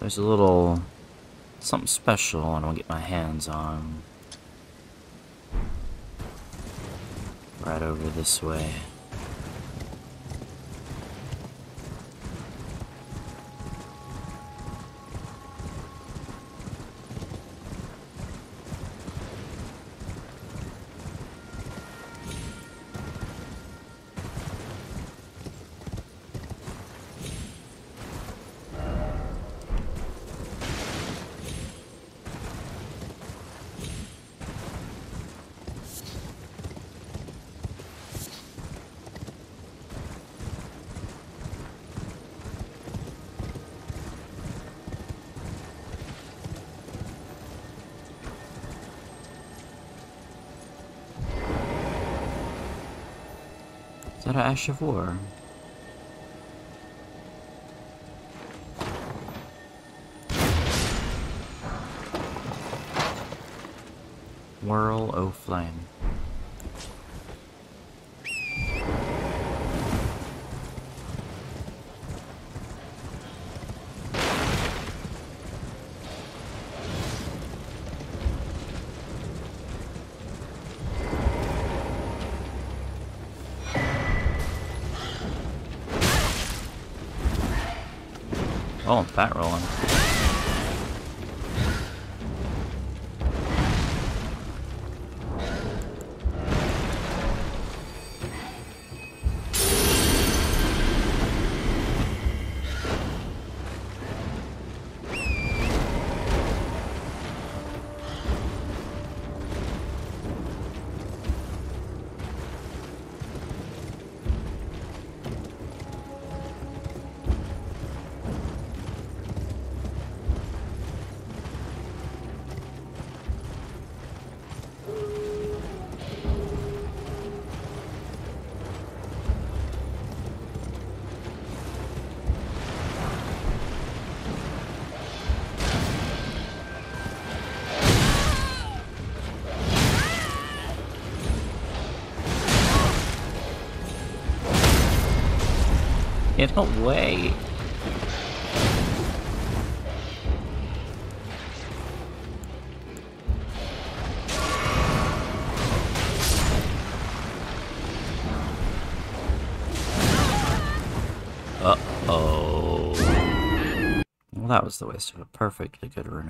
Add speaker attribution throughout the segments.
Speaker 1: There's a little something special I want to get my hands on. Right over this way. Ash of War? Whirl o' Flame. Get away! Uh-oh. Well, that was the waste of a perfectly good rune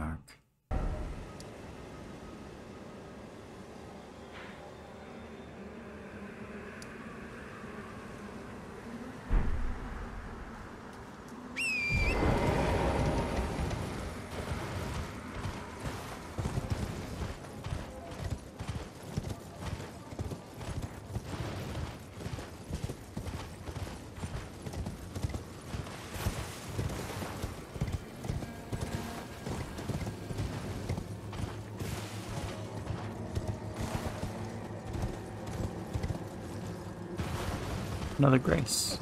Speaker 1: Another grace.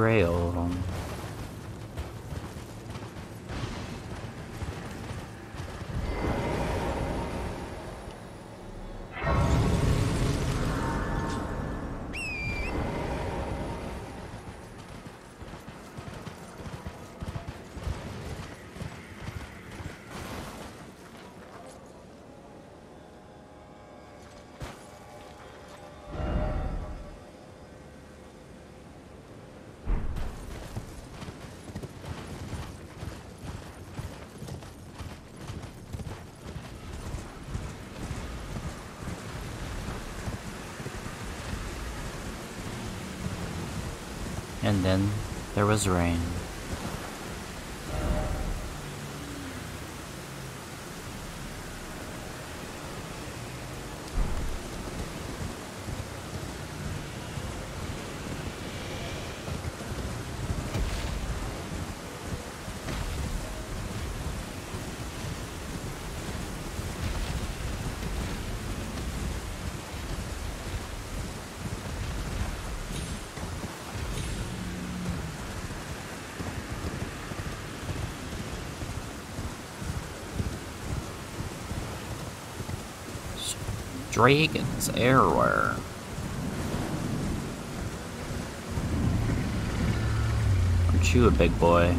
Speaker 1: Grail. Um, And then there was rain. Dragons everywhere. Aren't you a big boy?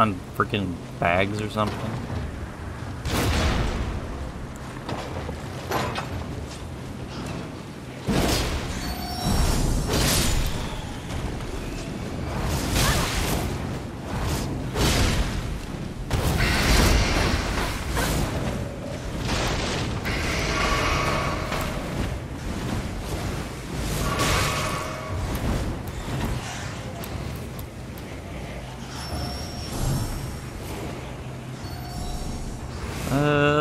Speaker 1: On freaking bags or something?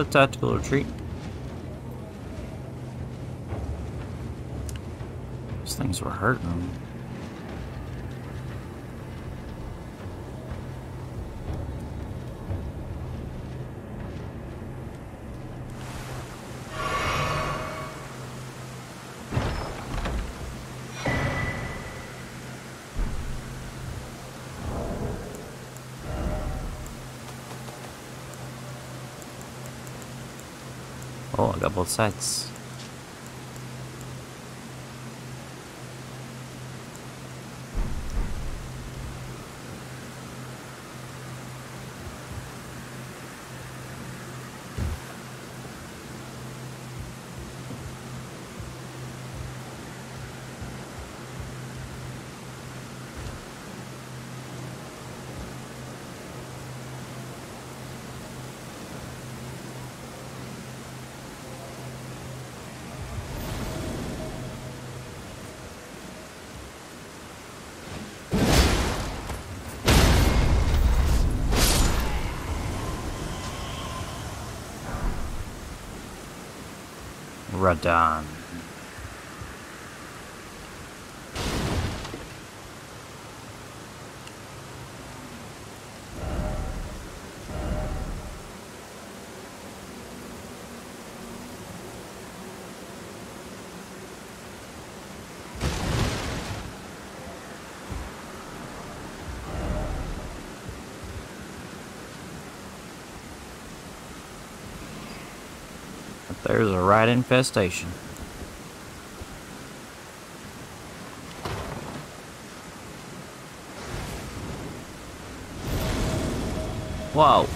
Speaker 1: Tactical retreat. These things were hurting. Both sides. Radahn. There's a rat infestation. Whoa.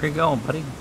Speaker 1: Where you going, buddy?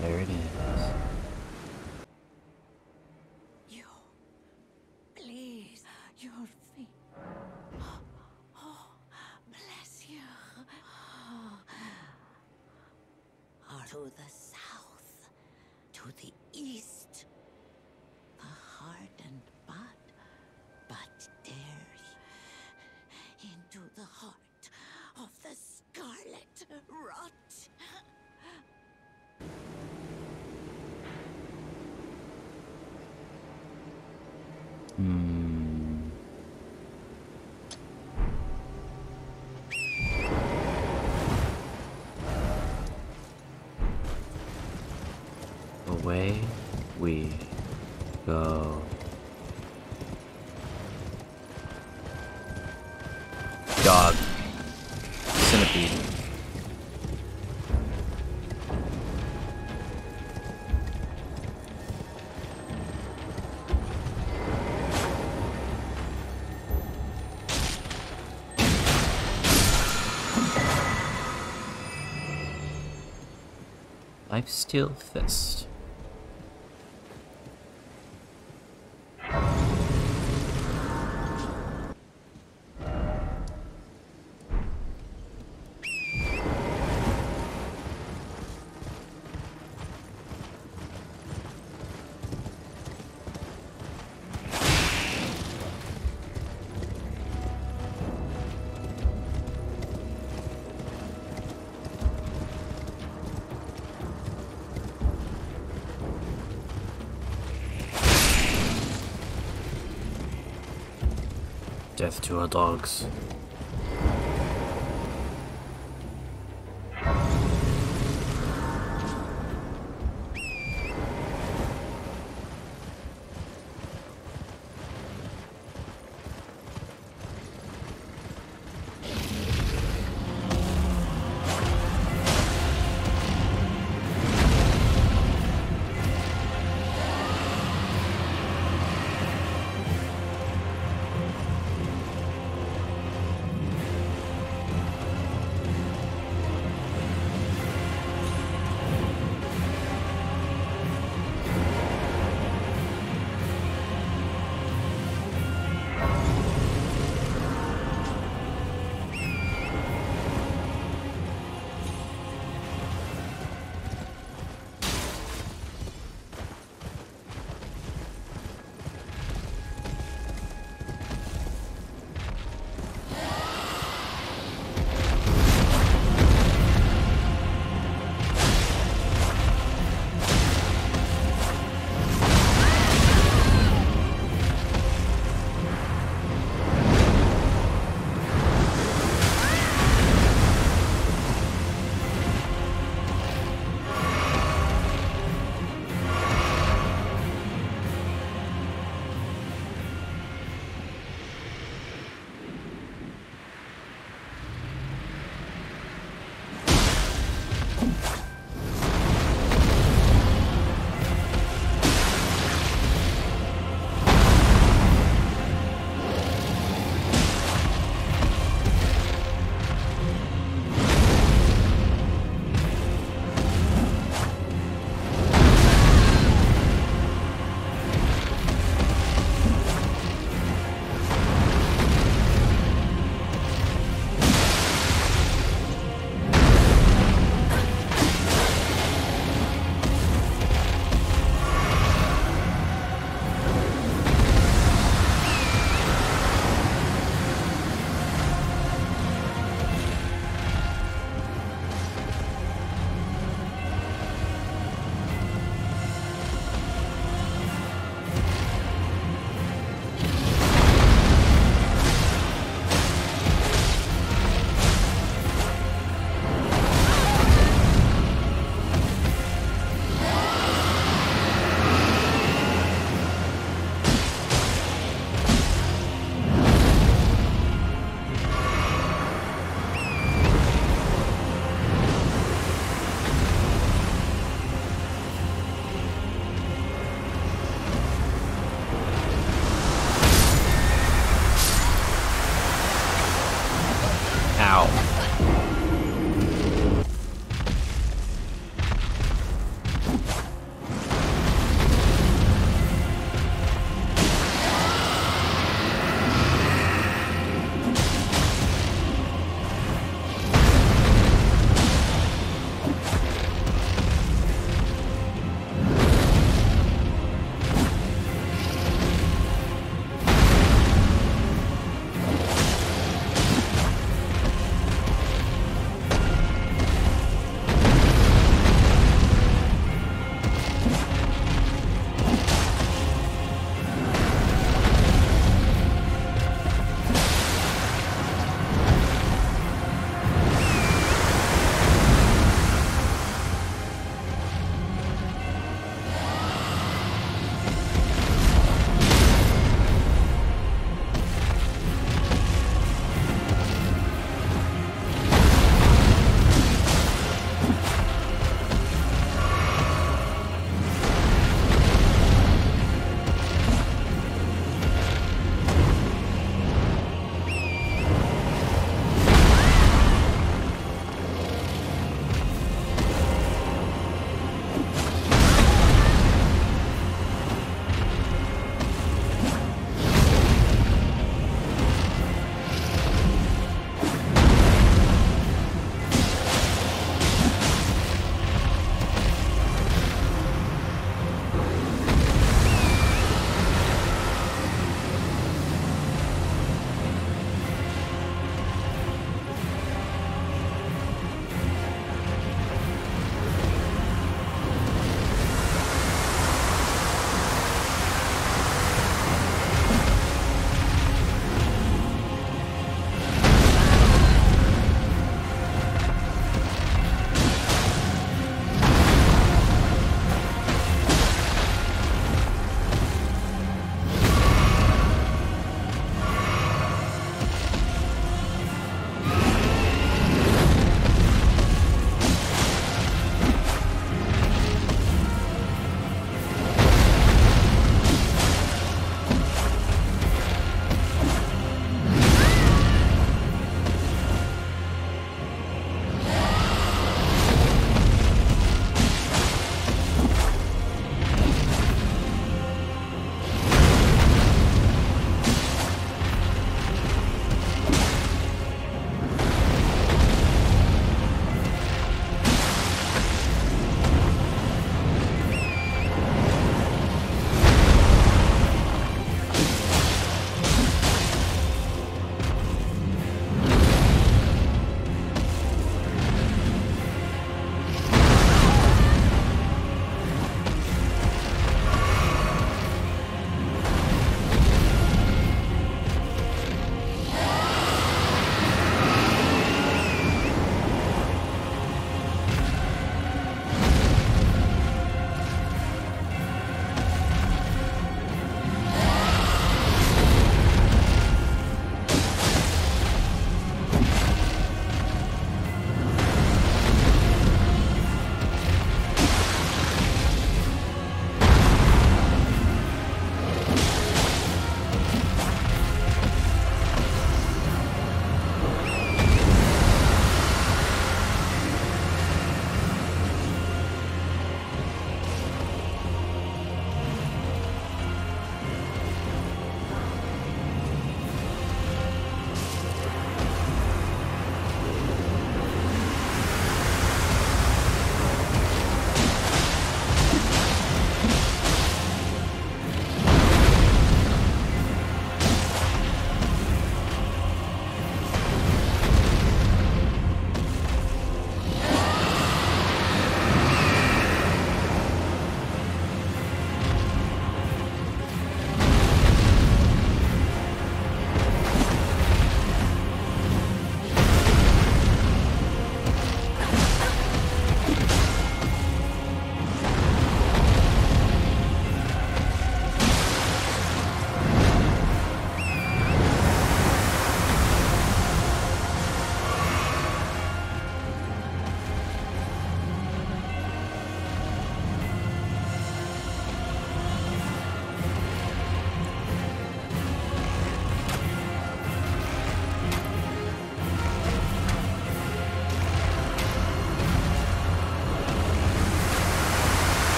Speaker 1: There it is.
Speaker 2: You, please, your feet. Oh, bless you. To the south, to the east. The hardened bud, but dares into the heart of the scarlet rot.
Speaker 1: Hmm. Away we go. Dog. Centipede. Steal Fist. Death to our dogs.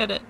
Speaker 1: Did it.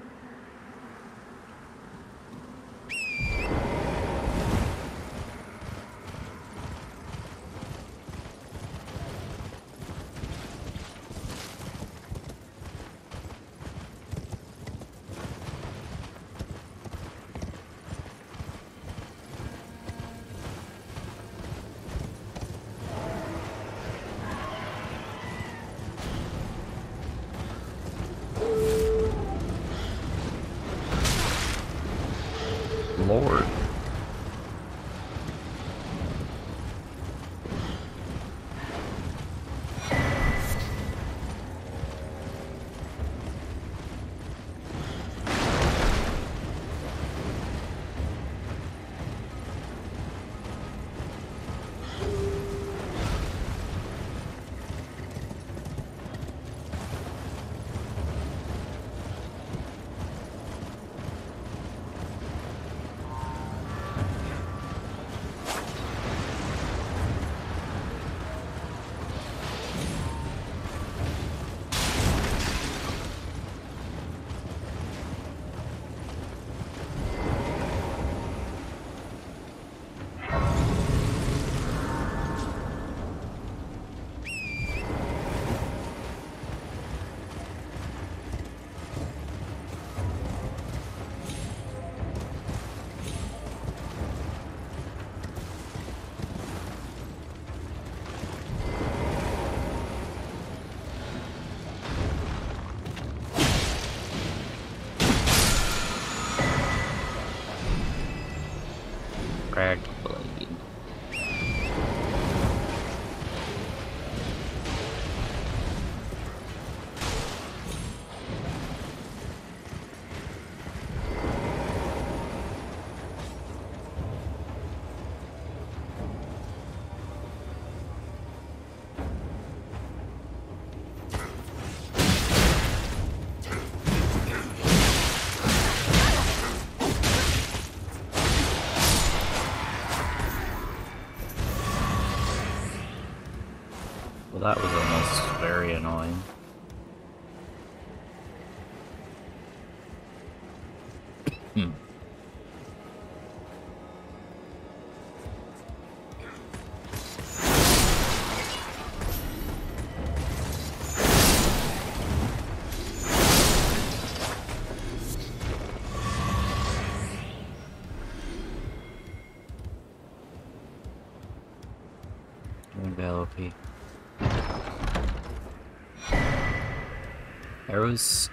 Speaker 1: Arrows.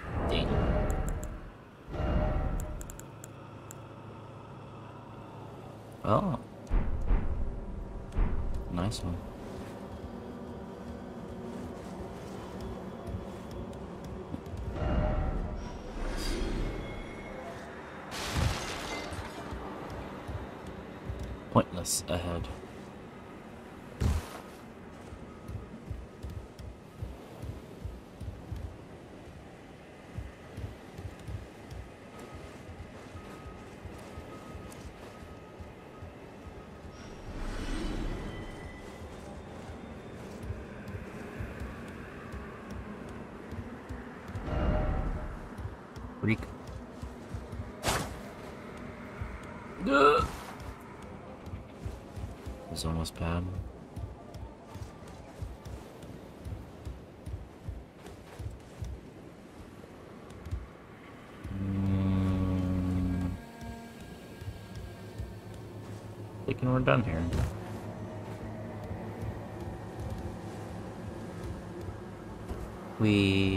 Speaker 1: Oh. Nice one. Pointless ahead. Thinking we're done here. We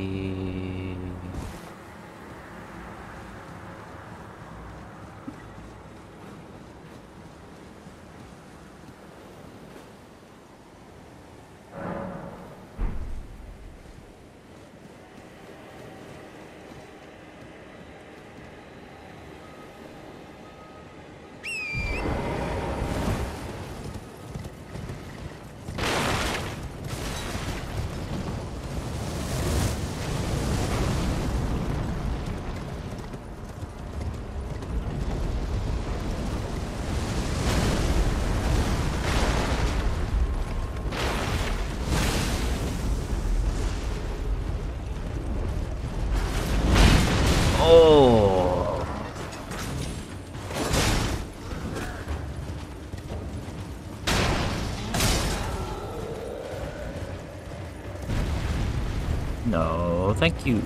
Speaker 1: Thank you.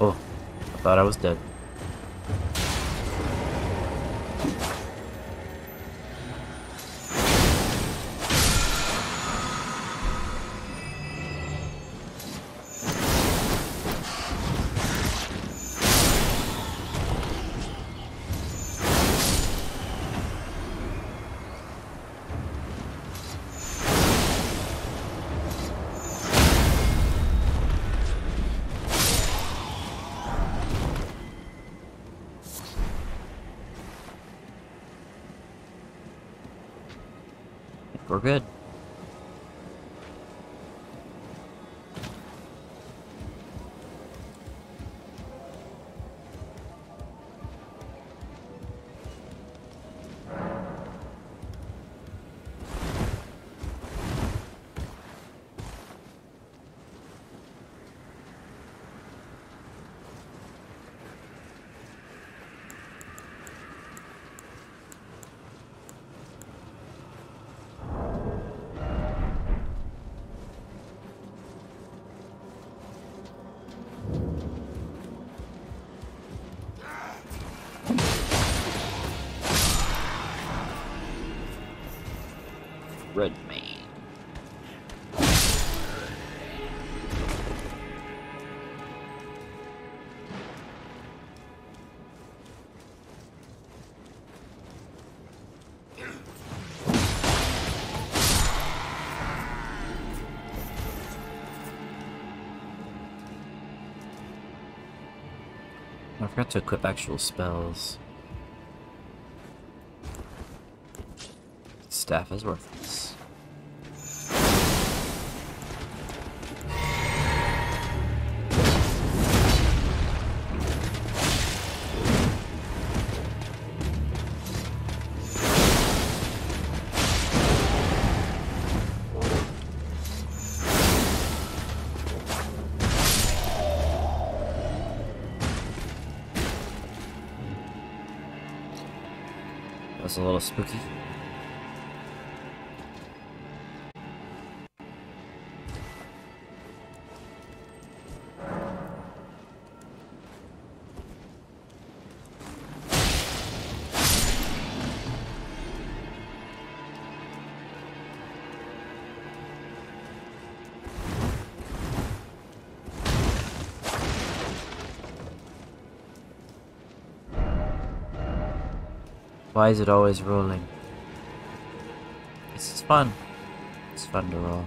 Speaker 1: Oh, I thought I was dead. Forgot to equip actual spells. Staff is worthless. That's a little spooky. Why is it always rolling? This is fun. It's fun to roll.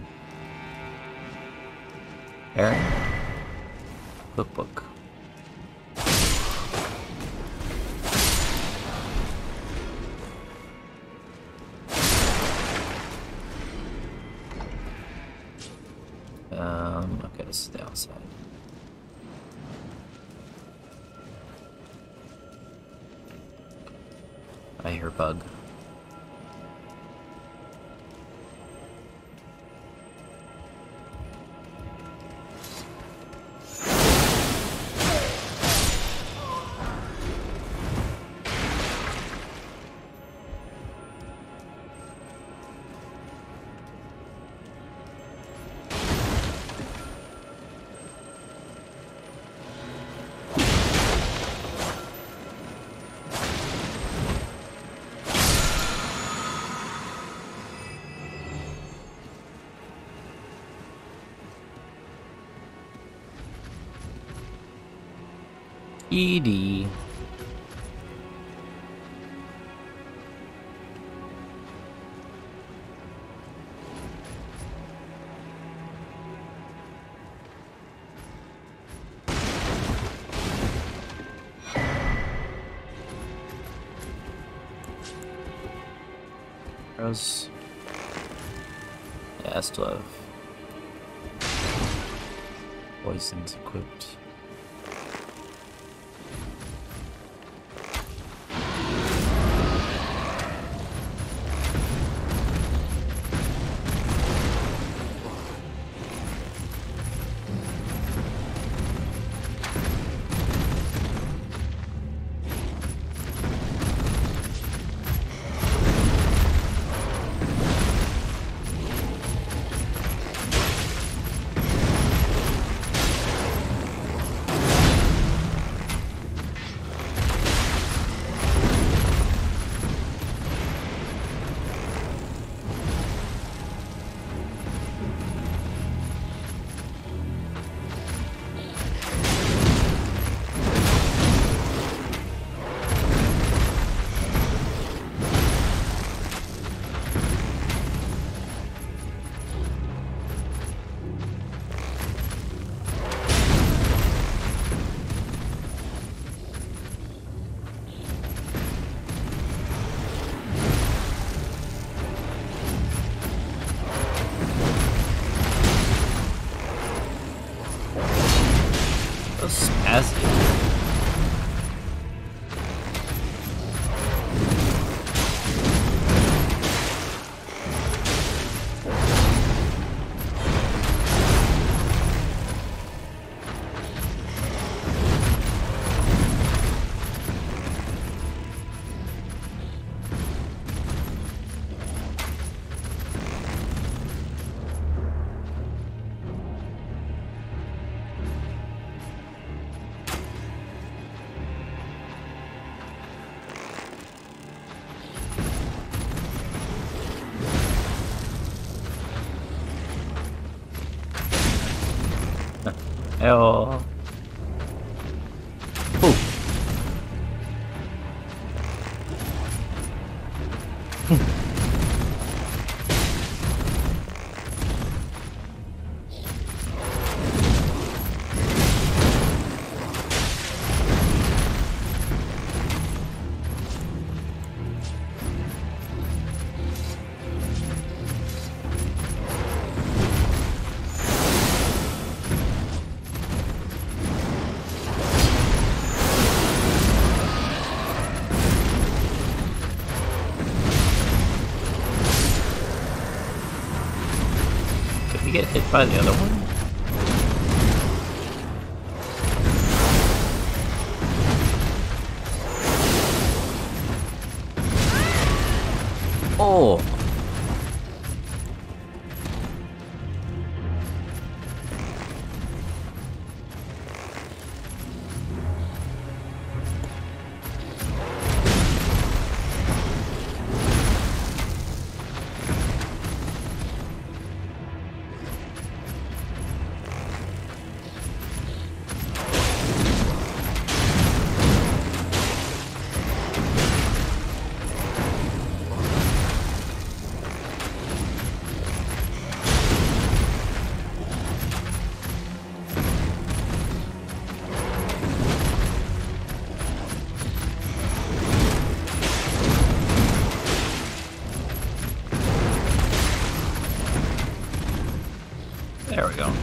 Speaker 1: Cookbook. Um, ED. Yeah, I still have poisons equipped. We get hit There we go.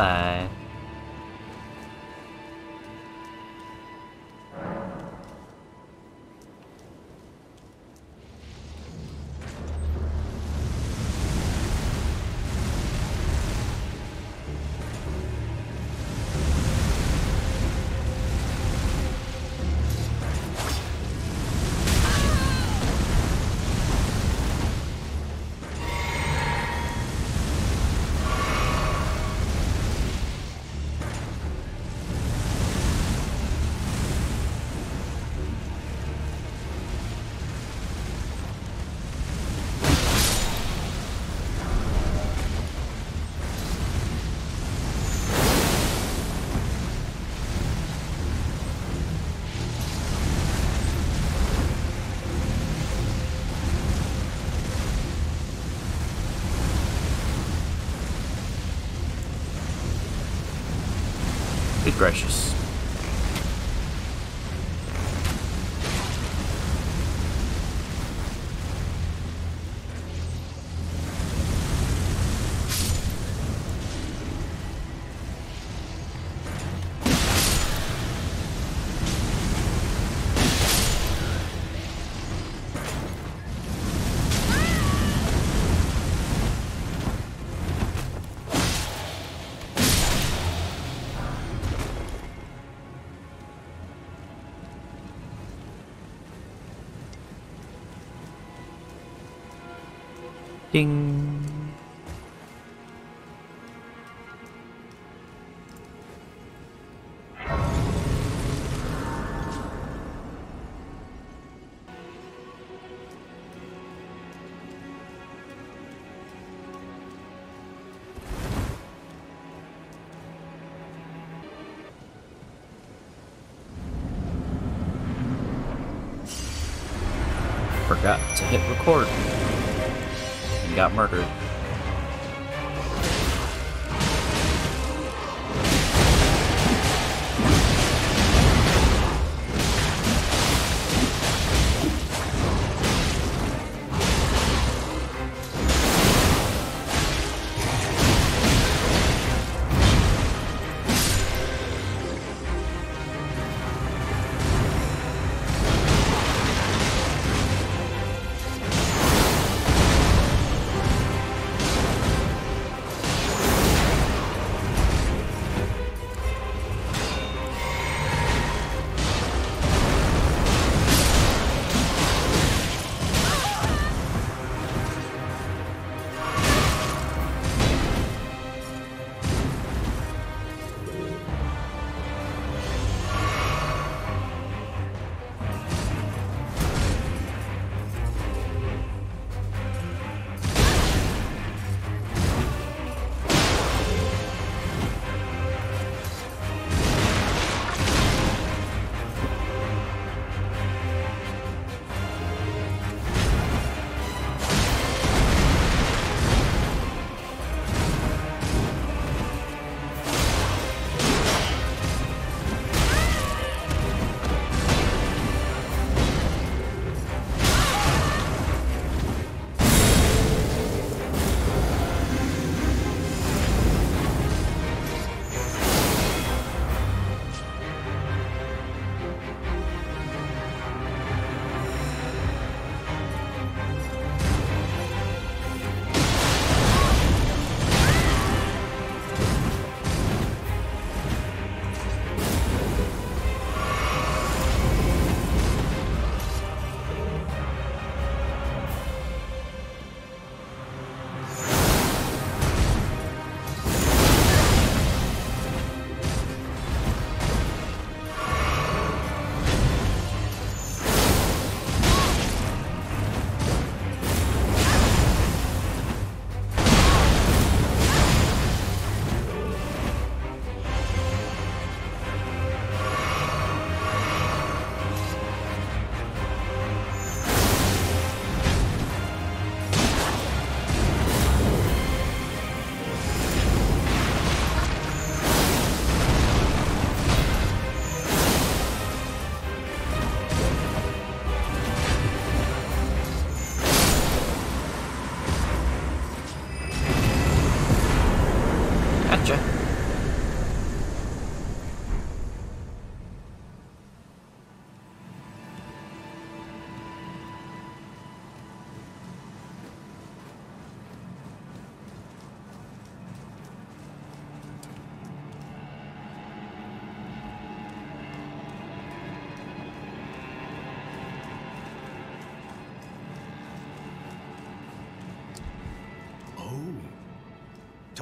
Speaker 1: 来 gracious. Ding. Forgot to hit record got murdered.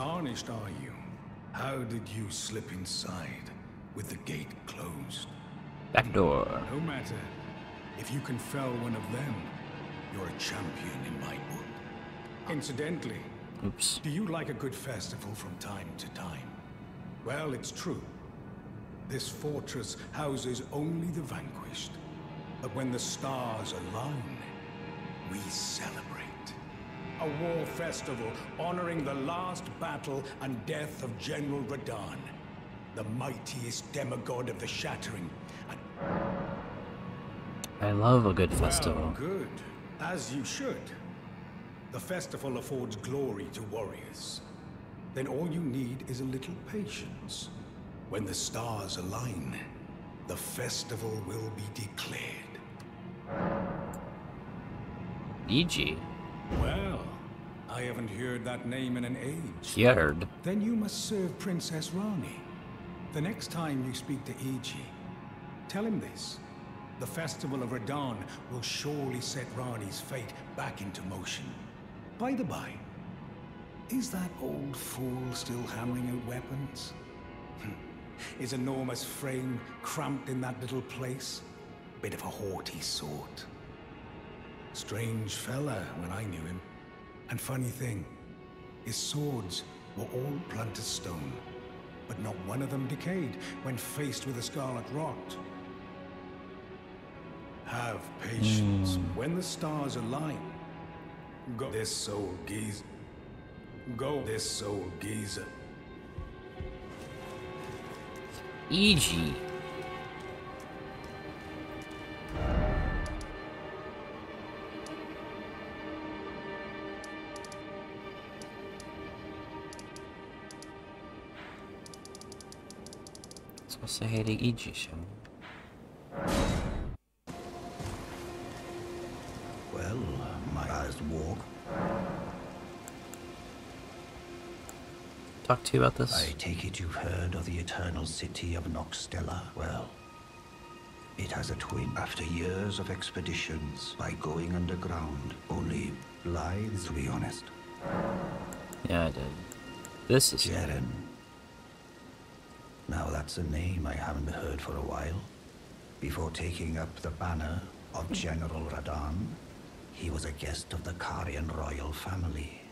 Speaker 3: Tarnished are you? How did you slip inside with the gate closed?
Speaker 1: Back door.
Speaker 3: No matter. If you can fell one of them, you're a champion in my book. Incidentally,
Speaker 1: Oops.
Speaker 3: do you like a good festival from time to time? Well, it's true. This fortress houses only the vanquished. But when the stars align, we celebrate. A war festival honoring the last battle and death of General Radahn. the mightiest demigod of the Shattering.
Speaker 1: I love a good festival.
Speaker 3: Well, good. As you should. The festival affords glory to warriors. Then all you need is a little patience. When the stars align, the festival will be declared.
Speaker 1: E.g.
Speaker 3: Well, I haven't heard that name in an age.
Speaker 1: Fjord.
Speaker 3: Then you must serve Princess Ranni. The next time you speak to Iji, tell him this. The Festival of Radahn will surely set Ranni's fate back into motion. By the by, is that old fool still hammering out weapons? His enormous frame cramped in that little place? Bit of a haughty sort. Strange fella when I knew him. And funny thing, his swords were all planted stone, but not one of them decayed when faced with a scarlet rot. Have patience. Hmm. When the stars align, go this soul geezer. Go this soul geezer.
Speaker 1: E.g. Hey to Iji
Speaker 4: Well, my eyes walk,
Speaker 1: Talk to you about this?
Speaker 4: I take it you've heard of the eternal city of Nokstella. Well, it has a twin. After years of expeditions by going underground, only Blaidd, to be honest.
Speaker 1: Yeah, I did. This is
Speaker 4: Jerren. Now that's a name I haven't heard for a while. Before taking up the banner of General Radahn, he was a guest of the Carian royal family.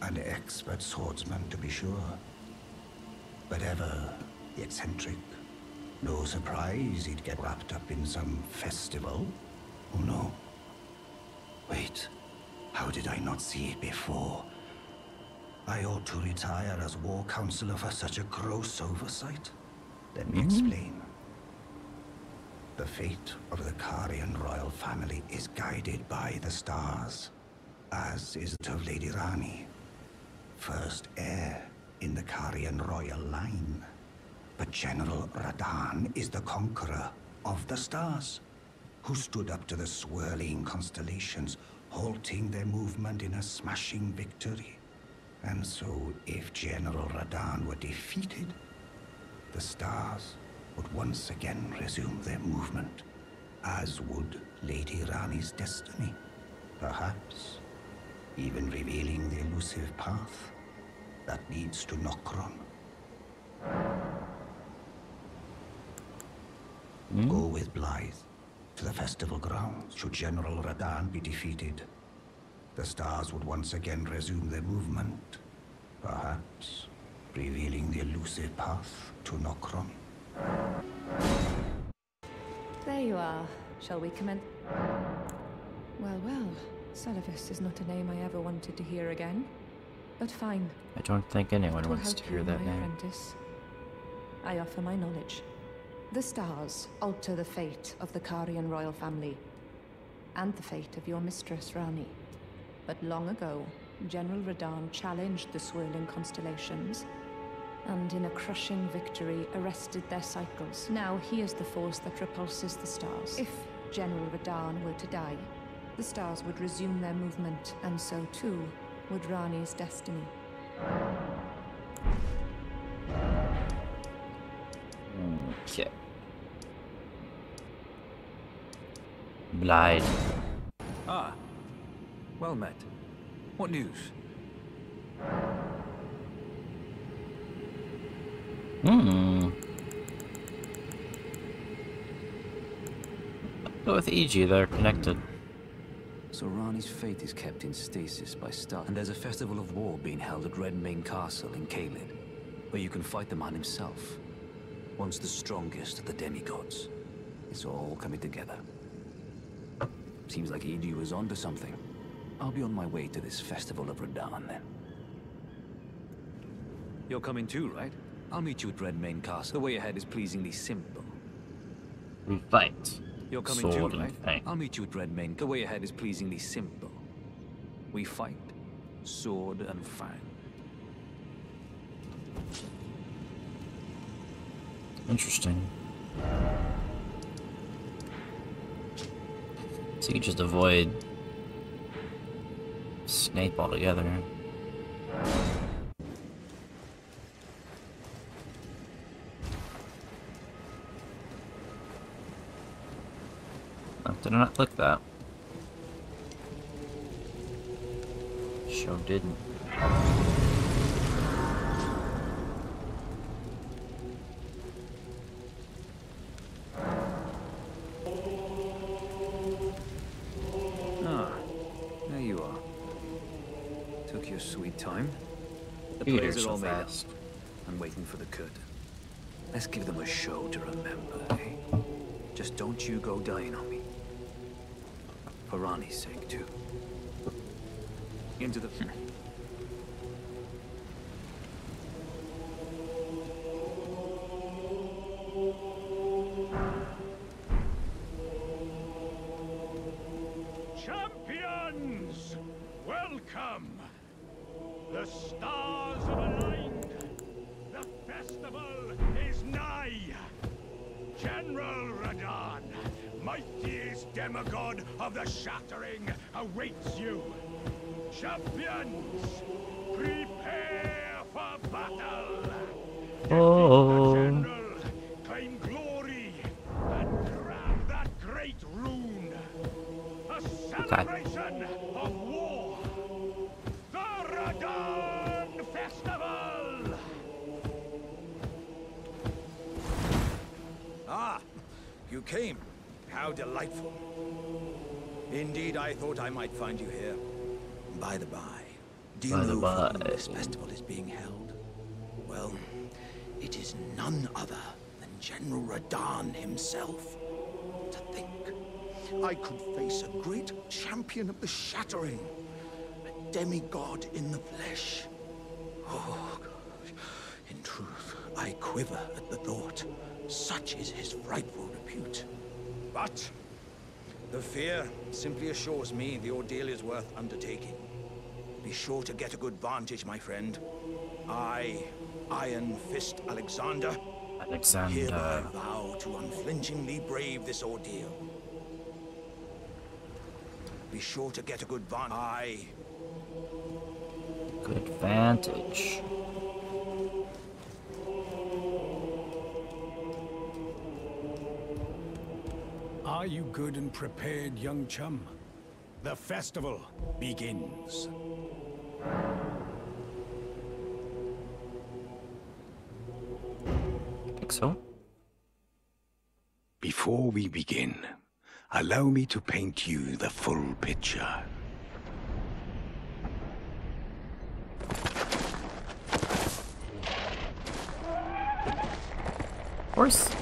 Speaker 4: An expert swordsman, to be sure. But ever eccentric. No surprise he'd get wrapped up in some festival. Oh no. Wait, how did I not see it before? I ought to retire as war counselor for such a gross oversight. Let me explain. The fate of the Carian royal family is guided by the stars, as is that of Lady Ranni, first heir in the Carian royal line. But General Radahn is the conqueror of the stars, who stood up to the swirling constellations, halting their movement in a smashing victory. And so, if General Radahn were defeated, the stars would once again resume their movement, as would Lady Ranni's destiny. Perhaps even revealing the elusive path that leads to Nokron. Hmm? Go with Blaidd to the festival grounds. Should General Radahn be defeated, the stars would once again resume their movement, perhaps revealing the elusive path to Nokron.
Speaker 5: There you are. Shall we commence? Well, well. Seluvis is not a name I ever wanted to hear again. But fine.
Speaker 1: I don't think anyone wants to hear that name.
Speaker 5: apprentice. I offer my knowledge. The stars alter the fate of the Carian royal family. And the fate of your mistress, Ranni. But long ago, General Radahn challenged the swirling constellations and in a crushing victory arrested their cycles. Now he is the force that repulses the stars. If General Radahn were to die, the stars would resume their movement, and so too would Ranni's destiny.
Speaker 1: Okay. Blaidd.
Speaker 6: Ah, well met. What news?
Speaker 1: Hmm. But with Iji, they're connected.
Speaker 6: So Ranni's fate is kept in stasis by Star, and there's a festival of war being held at Redmane Castle in Caelid, where you can fight the man himself. Once the strongest of the demigods. It's all coming together. Seems like Edu was onto something. I'll be on my way to this festival of Radahn then. You're coming too, right? I'll meet you at Redmane Castle. The way ahead is pleasingly simple.
Speaker 1: We fight.
Speaker 6: You're coming
Speaker 1: Sword
Speaker 6: too,
Speaker 1: and
Speaker 6: right?
Speaker 1: fang.
Speaker 6: I'll meet you at Redmane. The way ahead is pleasingly simple. We fight, sword and fang.
Speaker 1: Interesting. So you just avoid Snape altogether. Oh, did I not click that? Show didn't.
Speaker 6: Time. The players are all made up. I'm waiting for the curtain. Let's give them a show to remember, eh? Just don't you go dying on me. For Ranni's sake, too. Into the...
Speaker 3: of the Shattering, awaits you. Champions, prepare for battle.
Speaker 1: Oh.
Speaker 3: General, claim glory and grab that great rune. A celebration of war. The Radahn Festival.
Speaker 7: Ah, you came. How delightful. Indeed, I thought I might find you here. By the by, do you
Speaker 1: By the
Speaker 7: know from
Speaker 1: by.
Speaker 7: this festival is being held? Well, it is none other than General Radahn himself. To think, I could face a great champion of the Shattering, a demigod in the flesh. Oh, gosh. In truth, I quiver at the thought. Such is his frightful repute. But the fear simply assures me the ordeal is worth undertaking. Be sure to get a good vantage, my friend. I, Iron Fist Alexander, hereby
Speaker 1: Alexander.
Speaker 7: vow to unflinchingly brave this ordeal. Be sure to get a good vantage. I,
Speaker 1: Good vantage.
Speaker 3: Are you good and prepared, young chum? The festival begins.
Speaker 1: think so.
Speaker 3: Before we begin, allow me to paint you the full picture.
Speaker 1: Of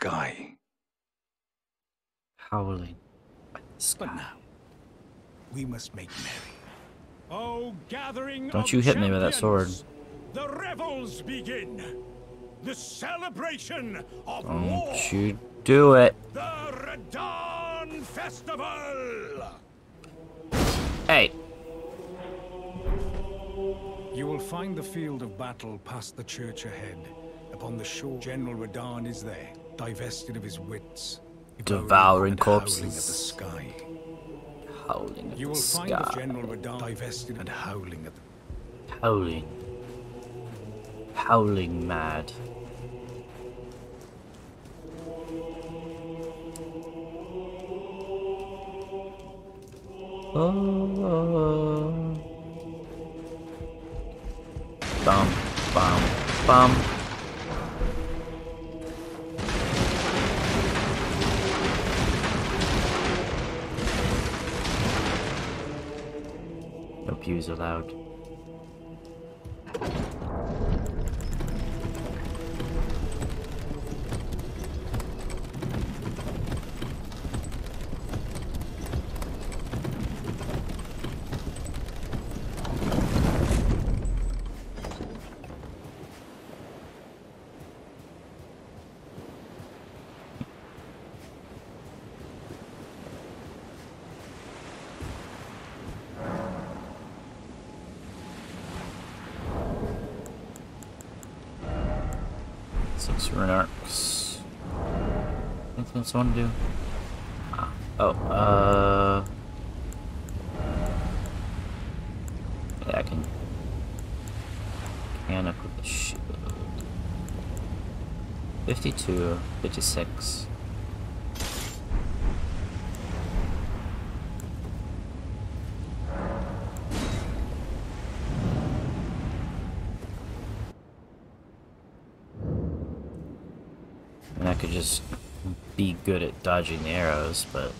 Speaker 3: sky.
Speaker 1: Howling. at the sky.
Speaker 3: But now, we must make merry. Oh, gathering
Speaker 1: Don't you hit me with that sword.
Speaker 3: The revels begin. The celebration of
Speaker 1: Don't
Speaker 3: war.
Speaker 1: you do it.
Speaker 3: The Radahn Festival.
Speaker 1: Hey.
Speaker 3: You will find the field of battle past the church ahead. Upon the shore, General Radahn is there, divested of his wits.
Speaker 1: Devouring
Speaker 3: and howling at the
Speaker 1: corpses.
Speaker 3: sky.
Speaker 1: Howling at
Speaker 3: You
Speaker 1: the
Speaker 3: will find the
Speaker 1: sky.
Speaker 3: General Radahn divested and howling at the
Speaker 1: Howling. Howling mad. Oh. Bum, bum, bum. No pews allowed. Else I want to do? Ah. Oh, uh... Yeah, I can... Can equip the shield. 52, 56. Dodging the arrows, but...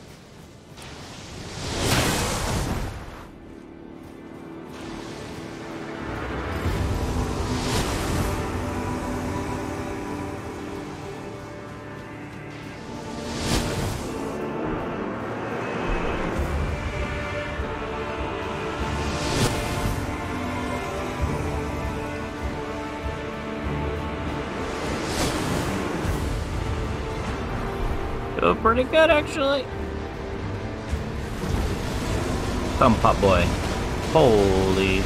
Speaker 1: pretty good, actually. Come, pop boy. Holy.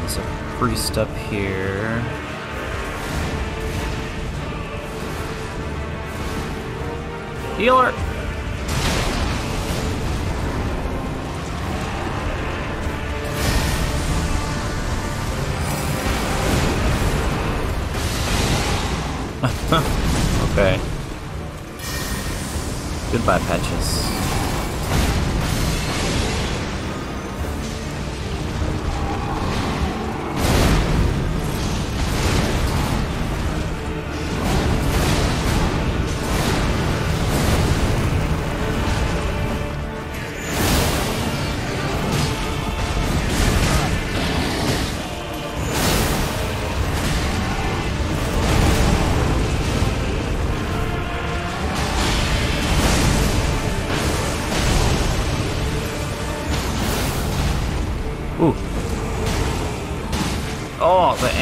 Speaker 1: There's a priest up here. Healer! okay. Goodbye, Patches.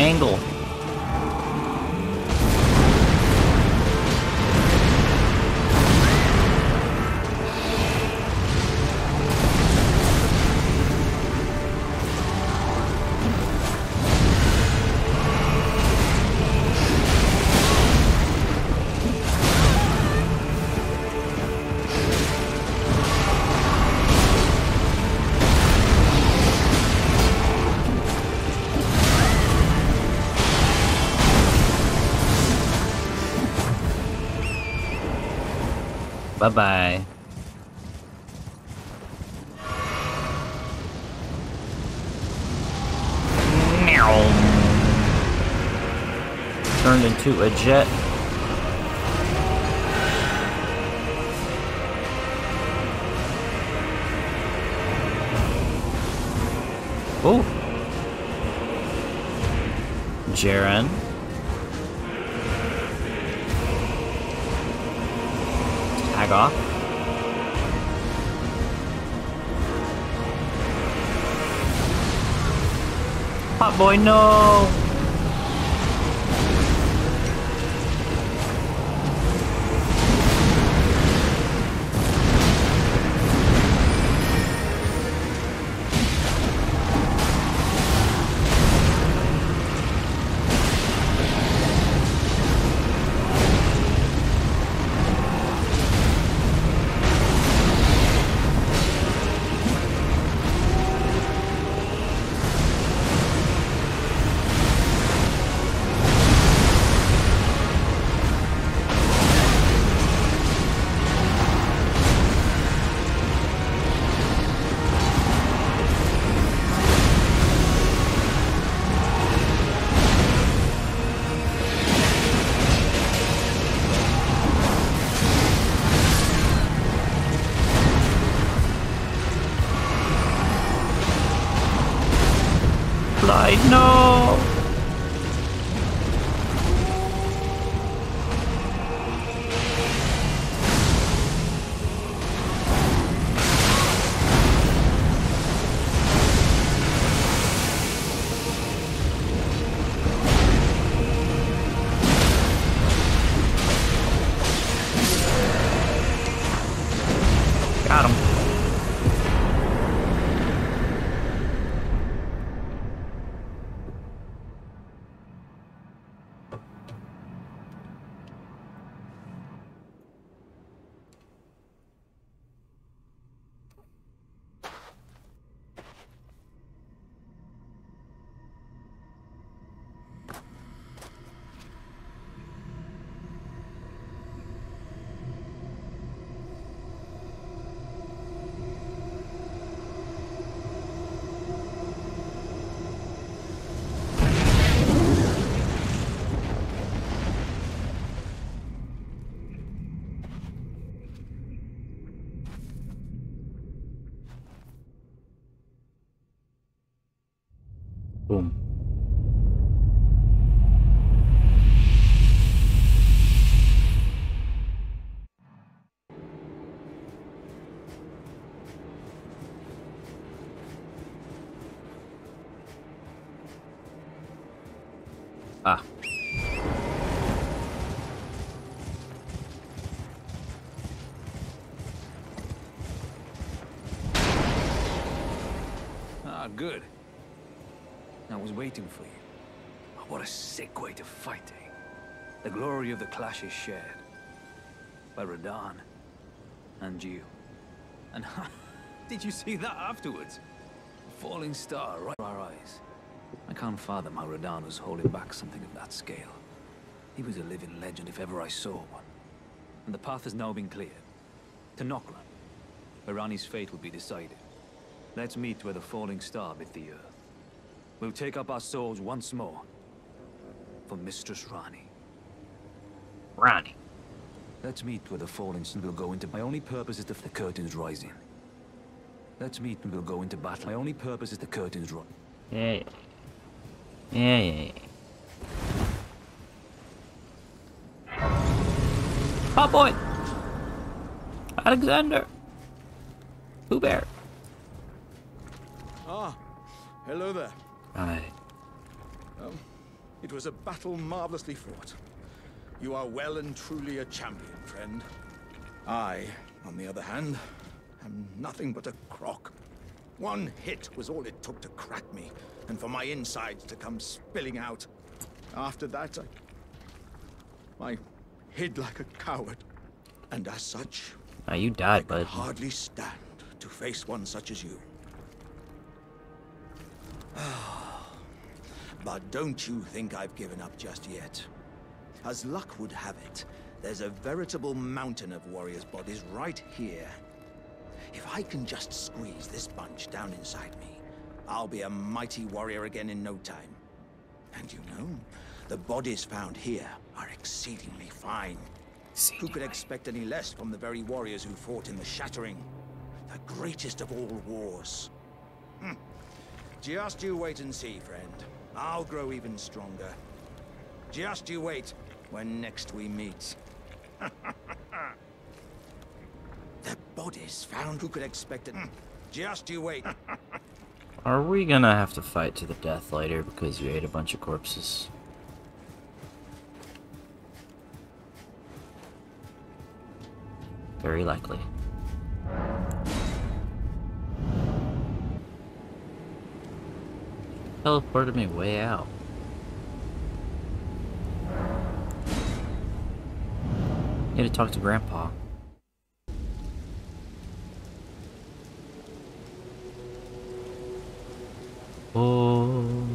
Speaker 1: Angle. Bye bye. Turned into a jet. Oh. Jerren. Boy, no!
Speaker 6: Good. I was waiting for you. Oh, what a sick way to fight, eh? The glory of the clash is shared. By Radahn. And you. And did you see that afterwards? A falling star right in our eyes. I can't fathom how Radahn was holding back something of that scale. He was a living legend if ever I saw one. And the path has now been cleared. To Nokron, where Ranni's fate will be decided. Let's meet where the falling star bit the earth. We'll take up our swords once more. For Mistress Ranni.
Speaker 1: Ranni.
Speaker 6: Let's meet where the falling sun will go into... My only purpose is if the curtain's rising. Let's meet and we'll go into battle. My only purpose is the curtain's rising.
Speaker 1: Yeah, yeah. Yeah, yeah. Oh boy! Alexander! Pooh Bear.
Speaker 7: Hello there.
Speaker 1: Aye.
Speaker 7: It was a battle marvelously fought. You are well and truly a champion, friend. I, on the other hand, am nothing but a crock. One hit was all it took to crack me, and for my insides to come spilling out. After that, I... I hid like a coward. And as such,
Speaker 1: Ah, you
Speaker 7: I
Speaker 1: died,
Speaker 7: could
Speaker 1: bud.
Speaker 7: hardly stand to face one such as you. but don't you think I've given up just yet. As luck would have it, there's a veritable mountain of warriors' bodies right here. If I can just squeeze this bunch down inside me, I'll be a mighty warrior again in no time. And you know, the bodies found here are exceedingly fine. Who could expect any less from the very warriors who fought in the Shattering? The greatest of all wars. Hmm. Just you wait and see, friend. I'll grow even stronger. Just you wait when next we meet. the bodies found who could expect it. Just you wait.
Speaker 1: Are we gonna have to fight to the death later because you ate a bunch of corpses? Very likely. Teleported me way out. Need to talk to Grandpa. Oh.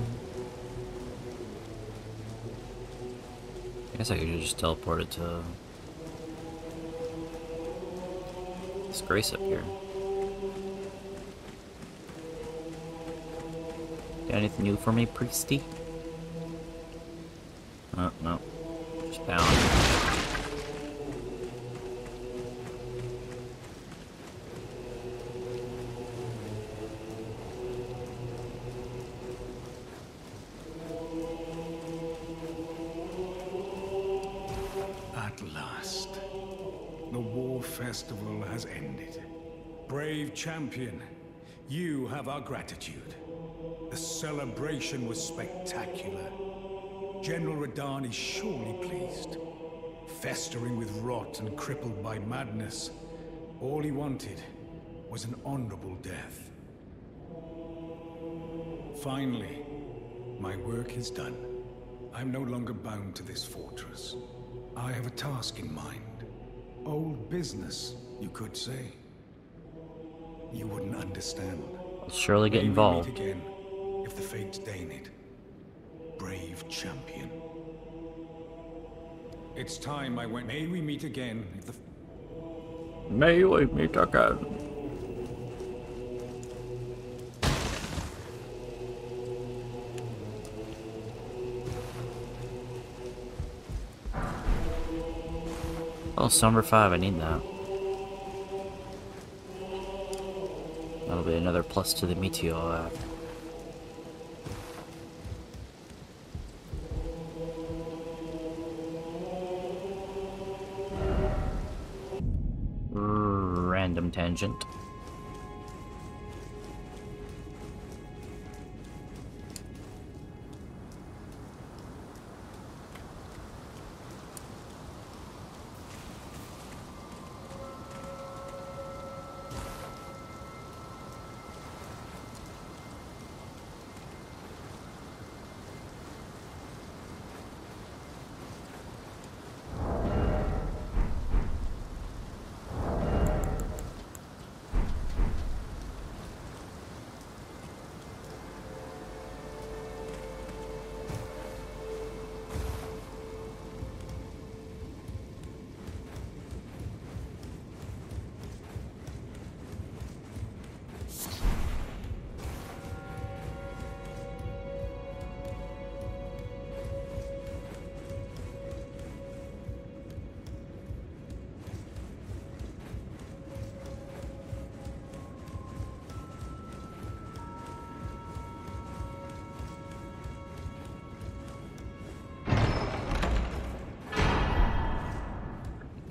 Speaker 1: I guess I could just teleport it to this Grace up here. Anything new for me, Priesty? Oh, no. Just bound.
Speaker 3: At last, the war festival has ended. Brave champion, you have our gratitude. The celebration was spectacular. General Radahn is surely pleased. Festering with rot and crippled by madness, all he wanted was an honorable death. Finally, my work is done. I'm no longer bound to this fortress. I have a task in mind. Old business, you could say. You wouldn't understand.
Speaker 1: I'll surely get involved.
Speaker 3: again, the fates deign it. Brave champion. It's time I went. May we meet again, if the
Speaker 1: May we meet again. Oh, Somber 5, I need that. That'll be another plus to the Meteor app. Tangent.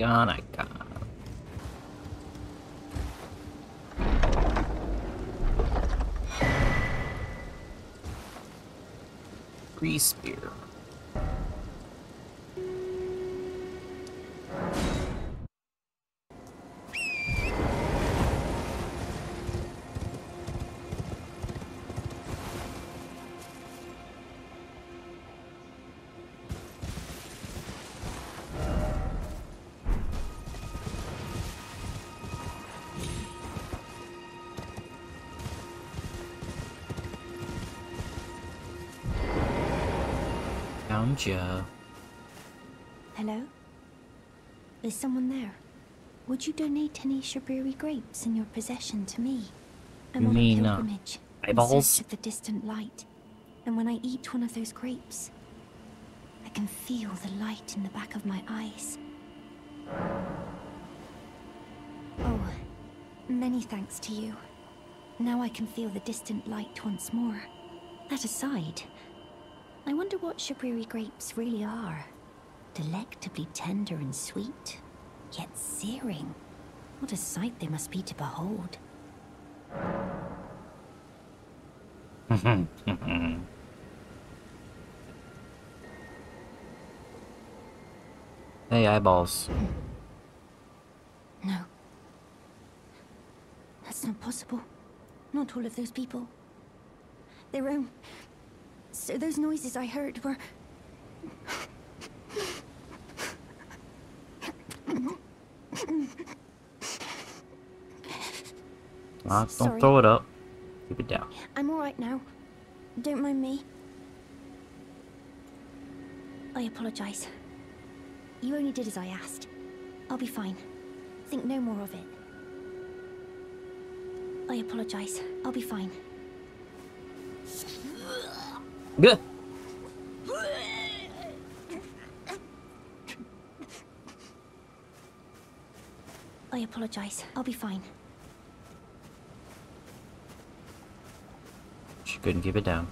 Speaker 1: Icon, icon. Free spear. Found Joe.
Speaker 2: Hello? Is someone there? Would you donate any Shabriri grapes in your possession to me? I'm
Speaker 1: You
Speaker 2: on
Speaker 1: mean,
Speaker 2: a pilgrimage
Speaker 1: eyeballs?
Speaker 2: of the distant light. And when I eat one of those grapes, I can feel the light in the back of my eyes. Oh, many thanks to you. Now I can feel the distant light once more. That aside, I wonder what Shabriri grapes really are. Delectably tender and sweet, yet searing. What a sight they must be to behold.
Speaker 1: Hey, eyeballs. Hmm.
Speaker 2: No. That's not possible. Not all of those people. Their own. So those noises I heard were.
Speaker 1: Ah, don't
Speaker 2: Sorry.
Speaker 1: throw it up. Keep it down.
Speaker 2: I'm alright now. Don't mind me. I apologize. You only did as I asked. I'll be fine. Think no more of it. I apologize. I'll be fine.
Speaker 1: Good.
Speaker 2: I apologize. I'll be fine.
Speaker 1: She couldn't keep it down.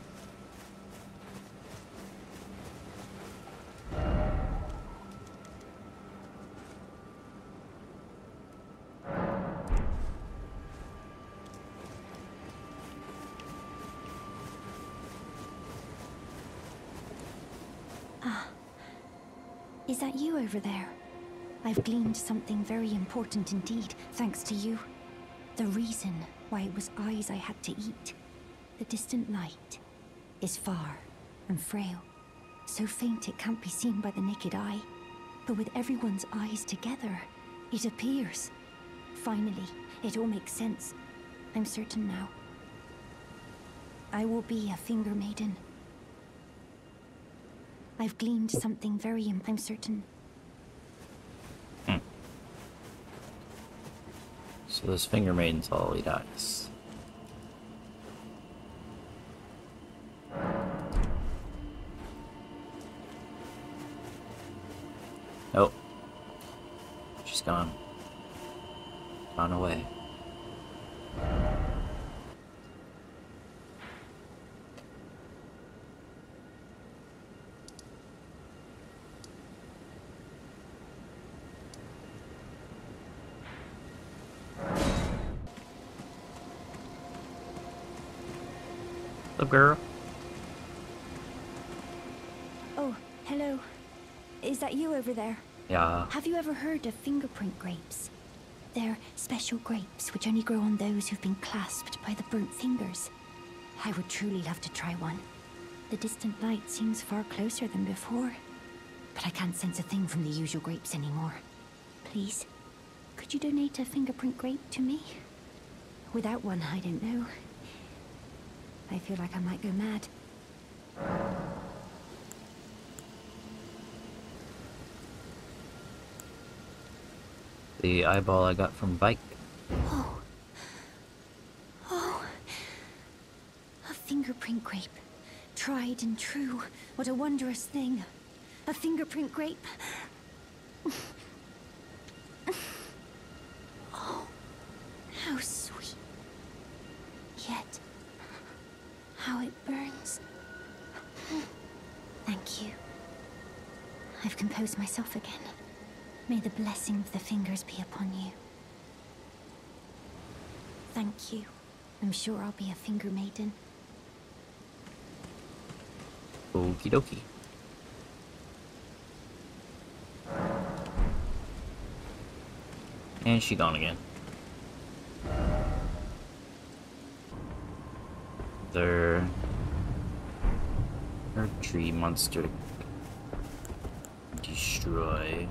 Speaker 2: Over there? I've gleaned something very important indeed, thanks to you. The reason why it was eyes I had to eat. The distant light is far and frail. So faint it can't be seen by the naked eye. But with everyone's eyes together, it appears. Finally, it all makes sense. I'm certain now. I will be a finger maiden. I've gleaned something very im- certain.
Speaker 1: So this finger maiden's all he dies. Girl?
Speaker 2: Oh, hello. Is that you over there?
Speaker 1: Yeah.
Speaker 2: Have you ever heard of fingerprint grapes? They're special grapes which only grow on those who've been clasped by the burnt fingers. I would truly love to try one. The distant light seems far closer than before, but I can't sense a thing from the usual grapes anymore. Please, could you donate a fingerprint grape to me? Without one, I don't know. I feel like I might go mad.
Speaker 1: The eyeball I got from Bike.
Speaker 2: Oh. Oh. A fingerprint grape. Tried and true. What a wondrous thing. A fingerprint grape. Myself again. May the blessing of the fingers be upon you. Thank you. I'm sure I'll be a finger maiden.
Speaker 1: Okie dokie. And she gone again. There. Her tree monster destroy.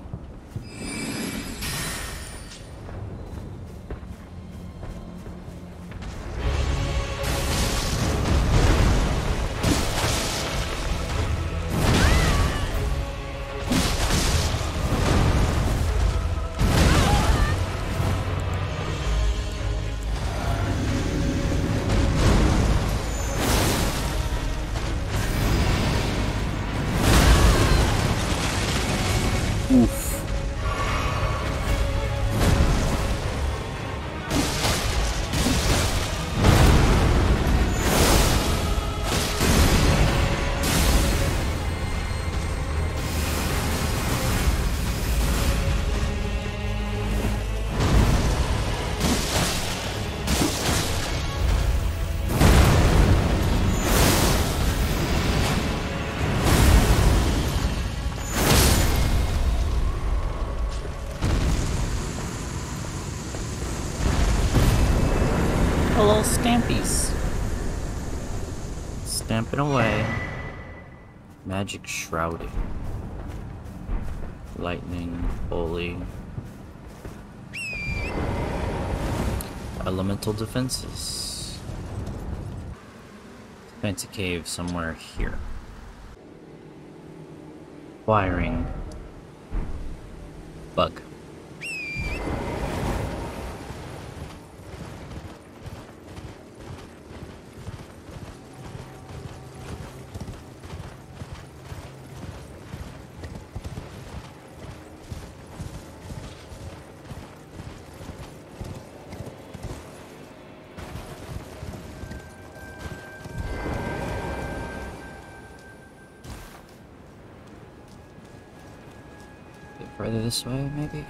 Speaker 1: Magic shrouding. Lightning, holy. Elemental defenses. Fancy cave somewhere here. Wiring. Further this way, maybe?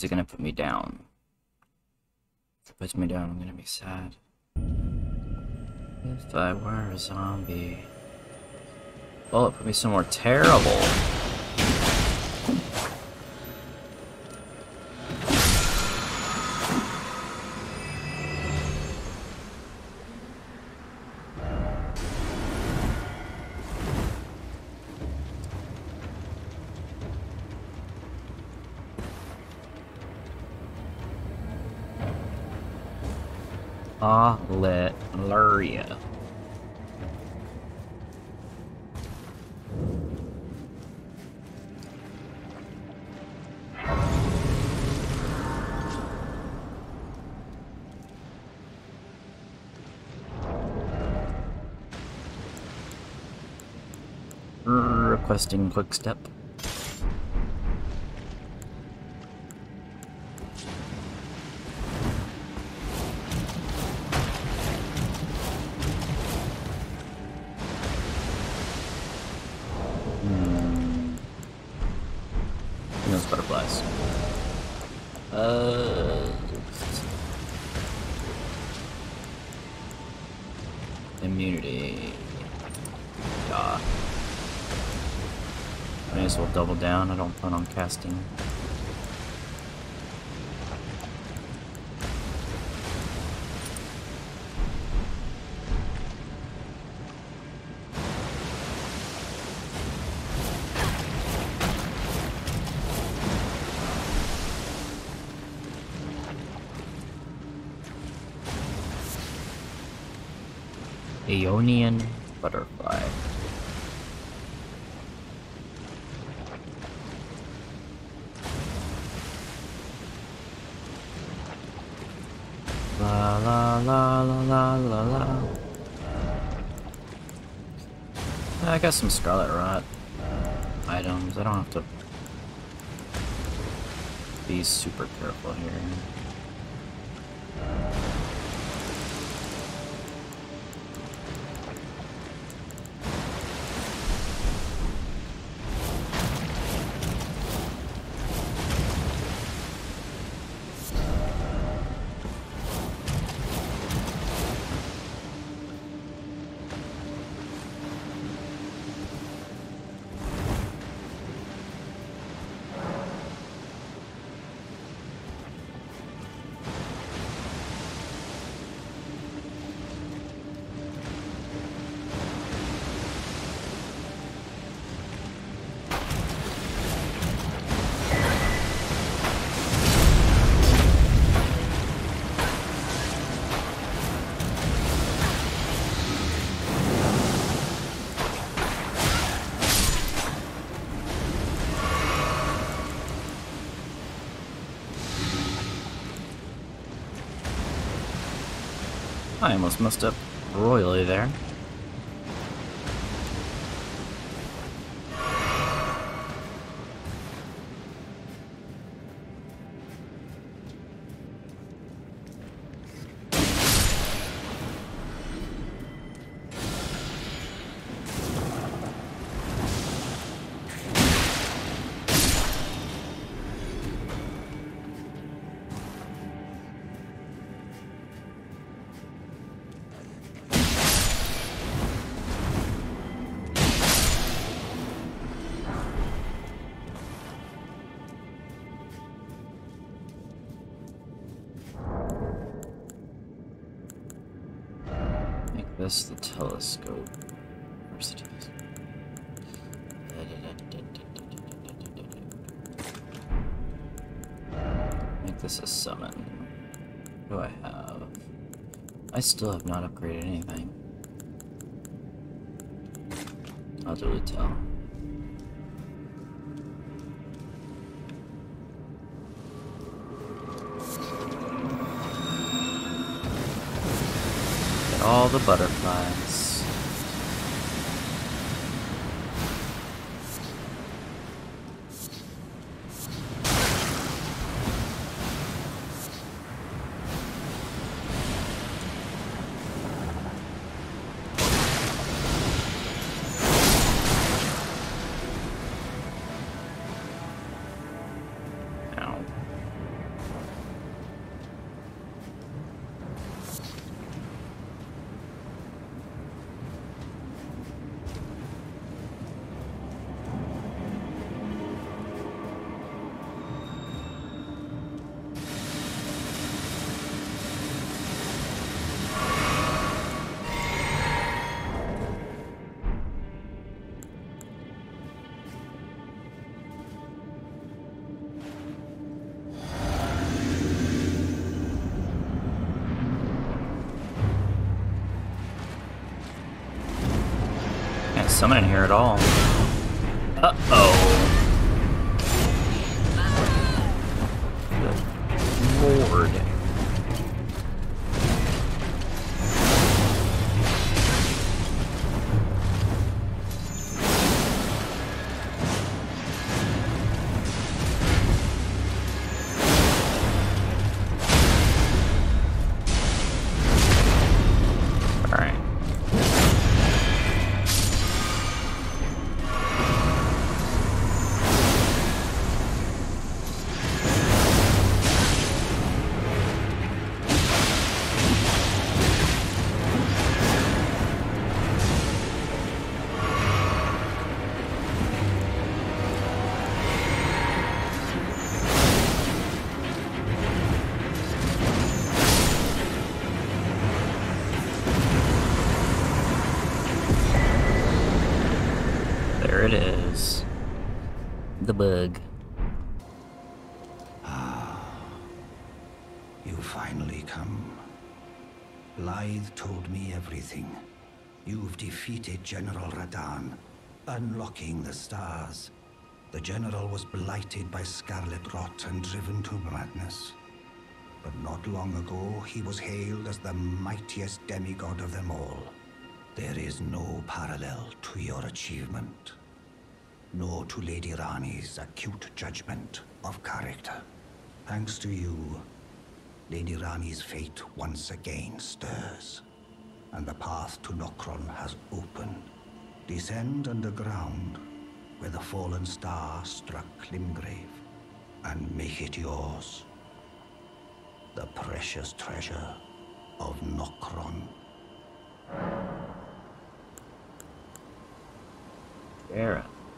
Speaker 1: Is it gonna put me down? If it puts me down, I'm gonna be sad. If I were a zombie. Well, it put me somewhere terrible. Requesting quick step. down. I don't plan on casting. Aeonian got some Scarlet Rot items. I don't have to be super careful here. I almost messed up royally there. The telescope. The telescope? Make this a summon. What do I have? I still have not upgraded anything. I'll do tell. At all. Uh-oh. Lord. Alright. There
Speaker 4: defeated General Radahn, unlocking the stars. The General was blighted by scarlet rot and driven to madness. But not long ago, he was hailed as the mightiest demigod of them all. There is no parallel to your achievement, nor to Lady Ranni's acute judgment of character. Thanks to you, Lady Ranni's fate once again stirs, and the path to Nokron has opened. Descend underground, where the fallen star struck Limgrave, and make it yours. The precious treasure of Nokron.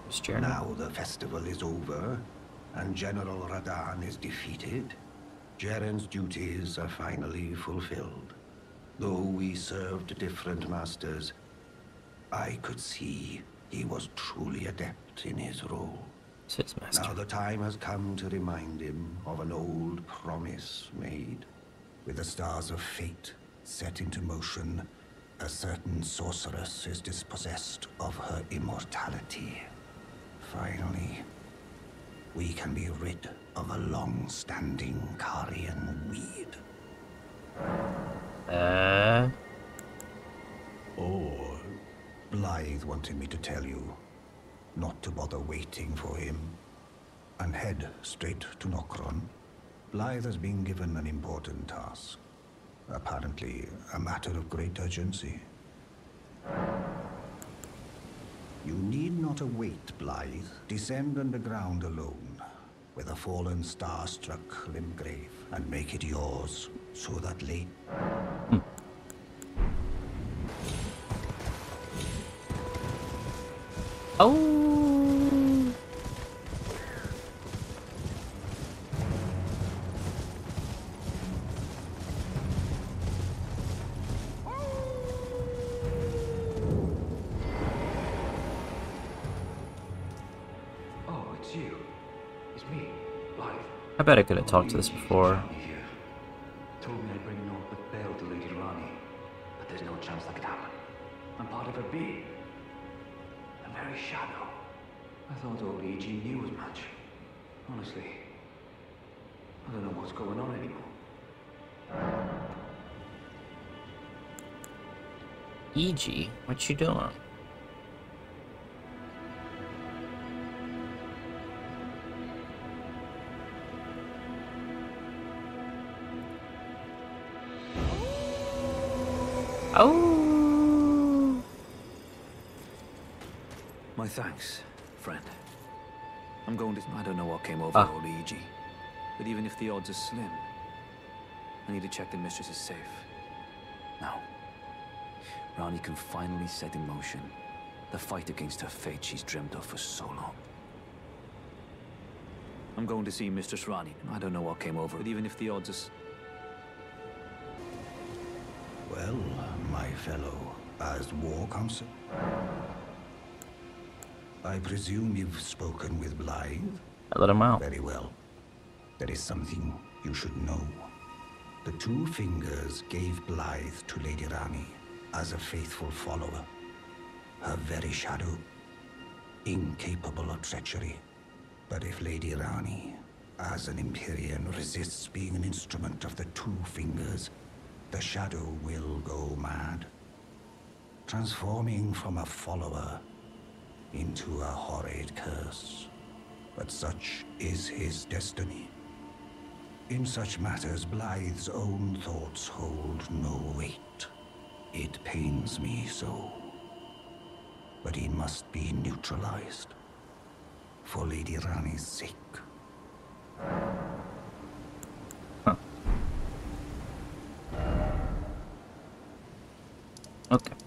Speaker 1: Who's Jerren?
Speaker 4: Now the festival is over, and General Radahn is defeated. Jerren's duties are finally fulfilled. Though we served different masters, I could see he was truly adept in his role.
Speaker 1: Master.
Speaker 4: Now the time has come to remind him of an old promise made. With the stars of fate set into motion, a certain sorceress is dispossessed of her immortality. Finally, we can be rid of a long-standing Carian weed.
Speaker 1: Uh,
Speaker 4: Blaidd wanted me to tell you not to bother waiting for him and head straight to Nokron. Blaidd has been given an important task. Apparently, a matter of great urgency. You need not await Blaidd. Descend underground alone, with the fallen star struck Limgrave, and make it yours, so that late Hmm.
Speaker 1: oh.
Speaker 6: Oh, it's you. It's me.
Speaker 1: I bet I could have talked to this before.
Speaker 6: What's going on anymore.
Speaker 1: E.G., what you doing?
Speaker 6: If the odds are slim, I need to check the mistress is safe. Now, Ranni can finally set in motion the fight against her fate she's dreamt of for so long. I'm going to see Mistress Ranni. I don't know what came over, but even if the odds are...
Speaker 4: Well, my fellow, as war council, I presume you've spoken with Blaidd?
Speaker 1: I let him out.
Speaker 4: Very well. There is something you should know. The two fingers gave Blaidd to Lady Ranni as a faithful follower. Her very shadow, incapable of treachery. But if Lady Ranni, as an Empyrean, resists being an instrument of the two fingers, the shadow will go mad, transforming from a follower into a horrid curse. But such is his destiny. In such matters, Blaidd's own thoughts hold no weight. It pains me so. But he must be neutralized. For Lady Ranni's sake.
Speaker 1: Huh. Okay.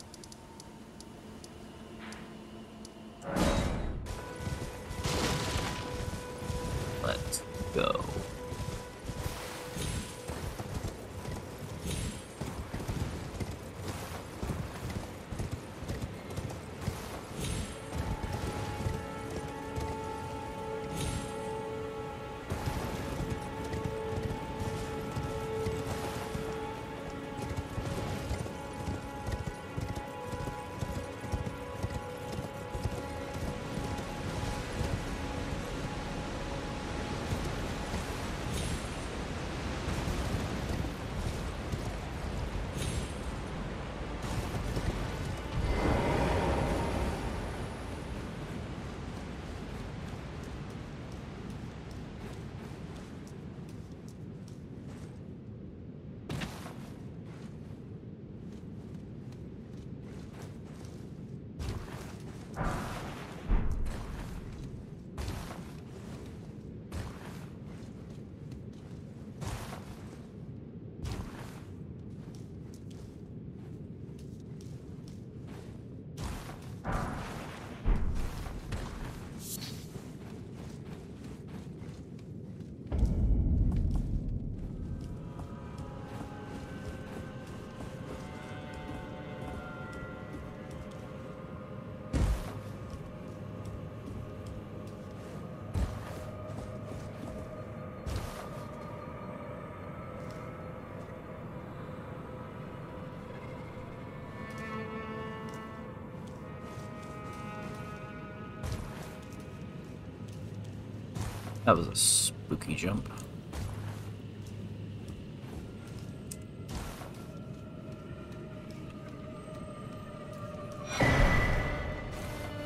Speaker 1: That was a spooky jump.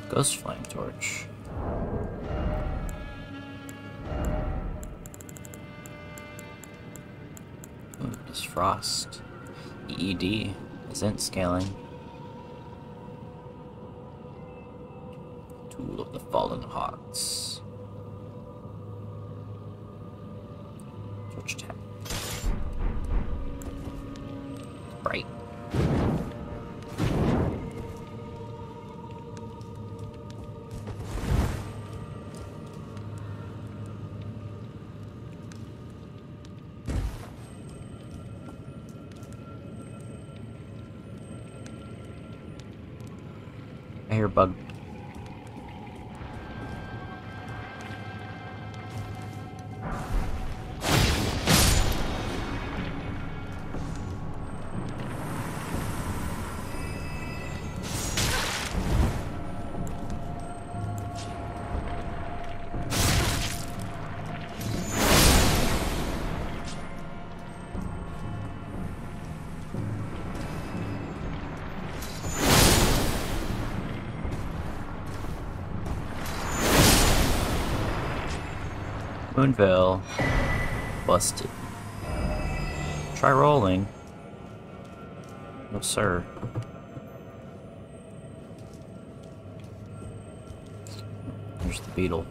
Speaker 1: Ghost Flame Torch. Ooh, Frost. EED isn't scaling. Moonveil. Busted. Try rolling. No, sir. There's the beetle.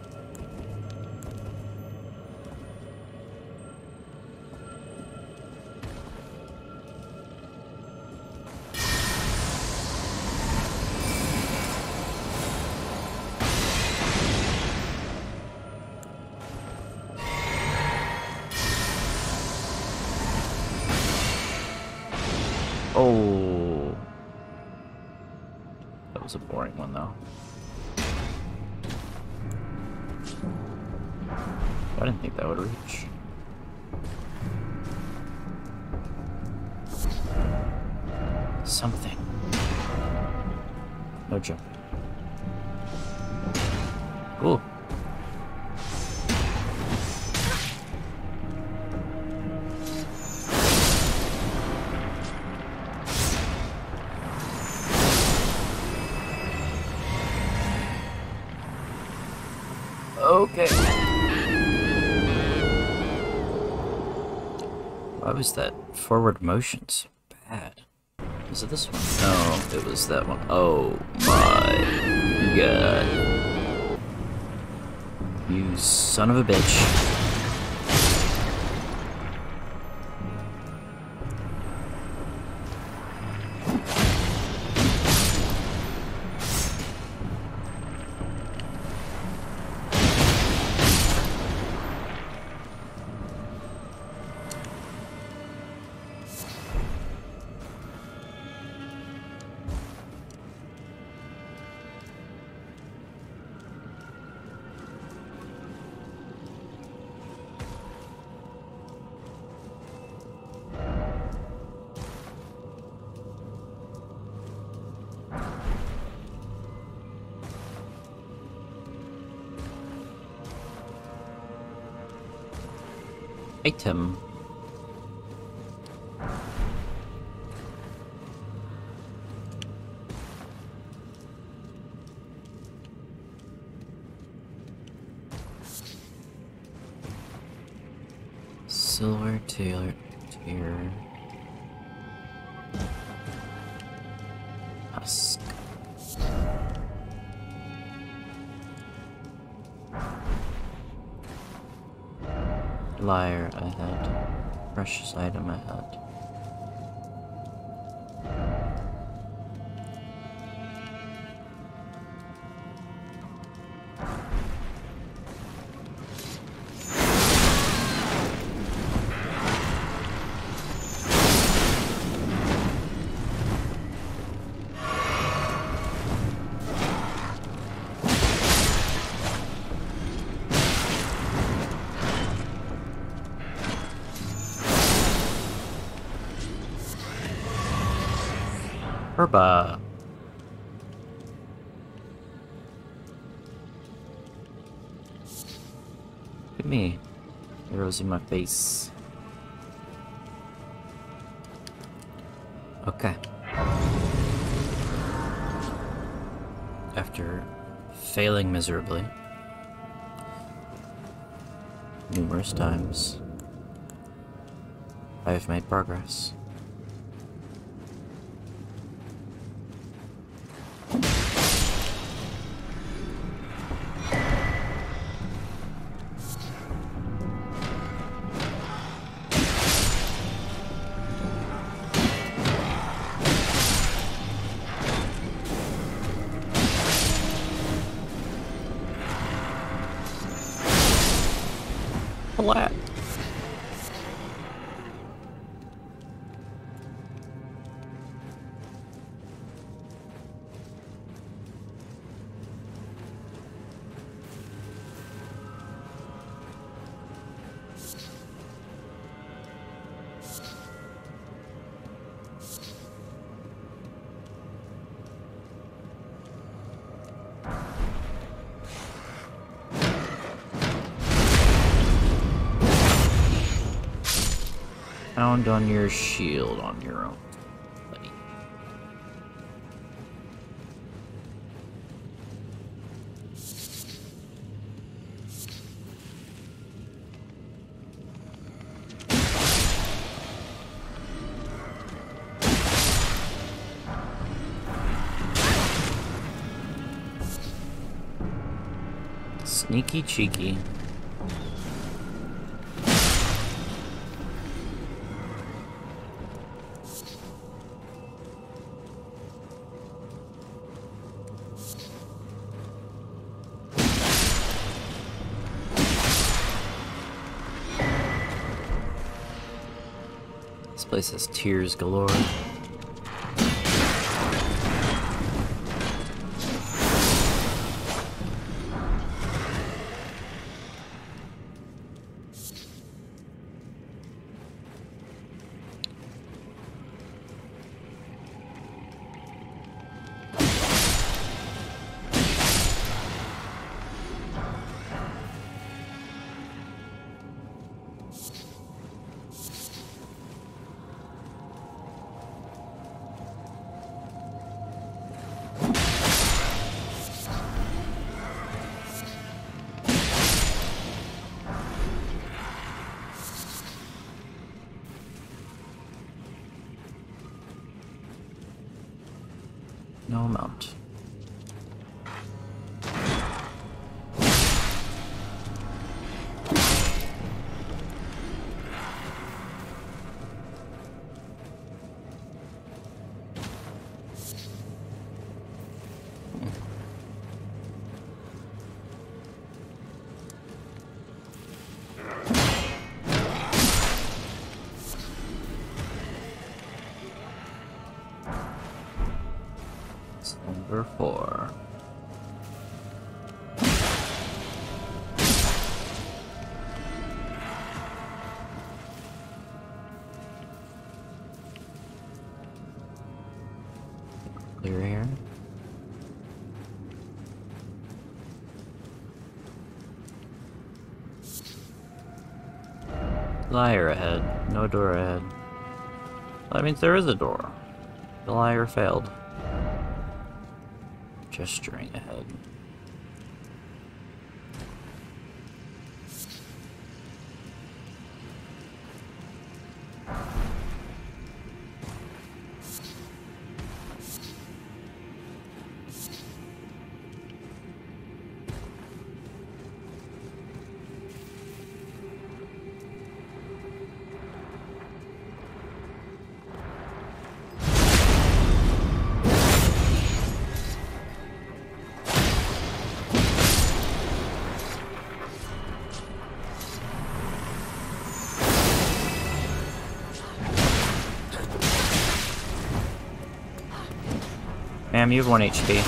Speaker 1: Was that forward motion so bad? Was it this one? No, it was that one. Oh my god. You son of a bitch. Item. Silver tear. Husk. Liar ahead. Precious item I Herba. In my face. Okay. After failing miserably numerous times, I have made progress. On your shield on your own. Sneaky cheeky. Place has tears galore. Liar ahead. No door ahead. That means there is a door. The liar failed. Gesturing ahead. Sam, you have 1 HP.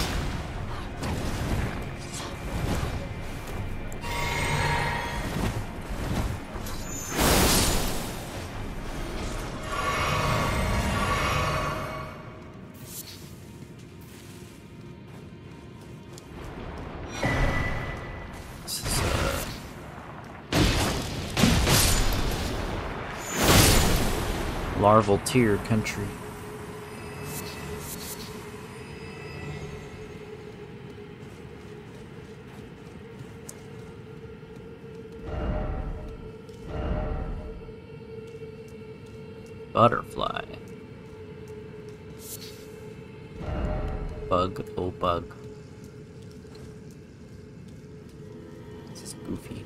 Speaker 1: Uh, larval tear country. Butterfly. Bug, oh bug. This is goofy.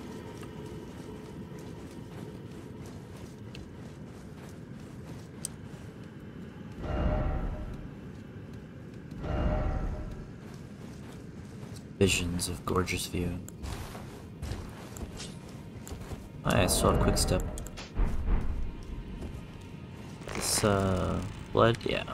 Speaker 1: Visions of gorgeous view. I saw a quick step. Uh blood, yeah.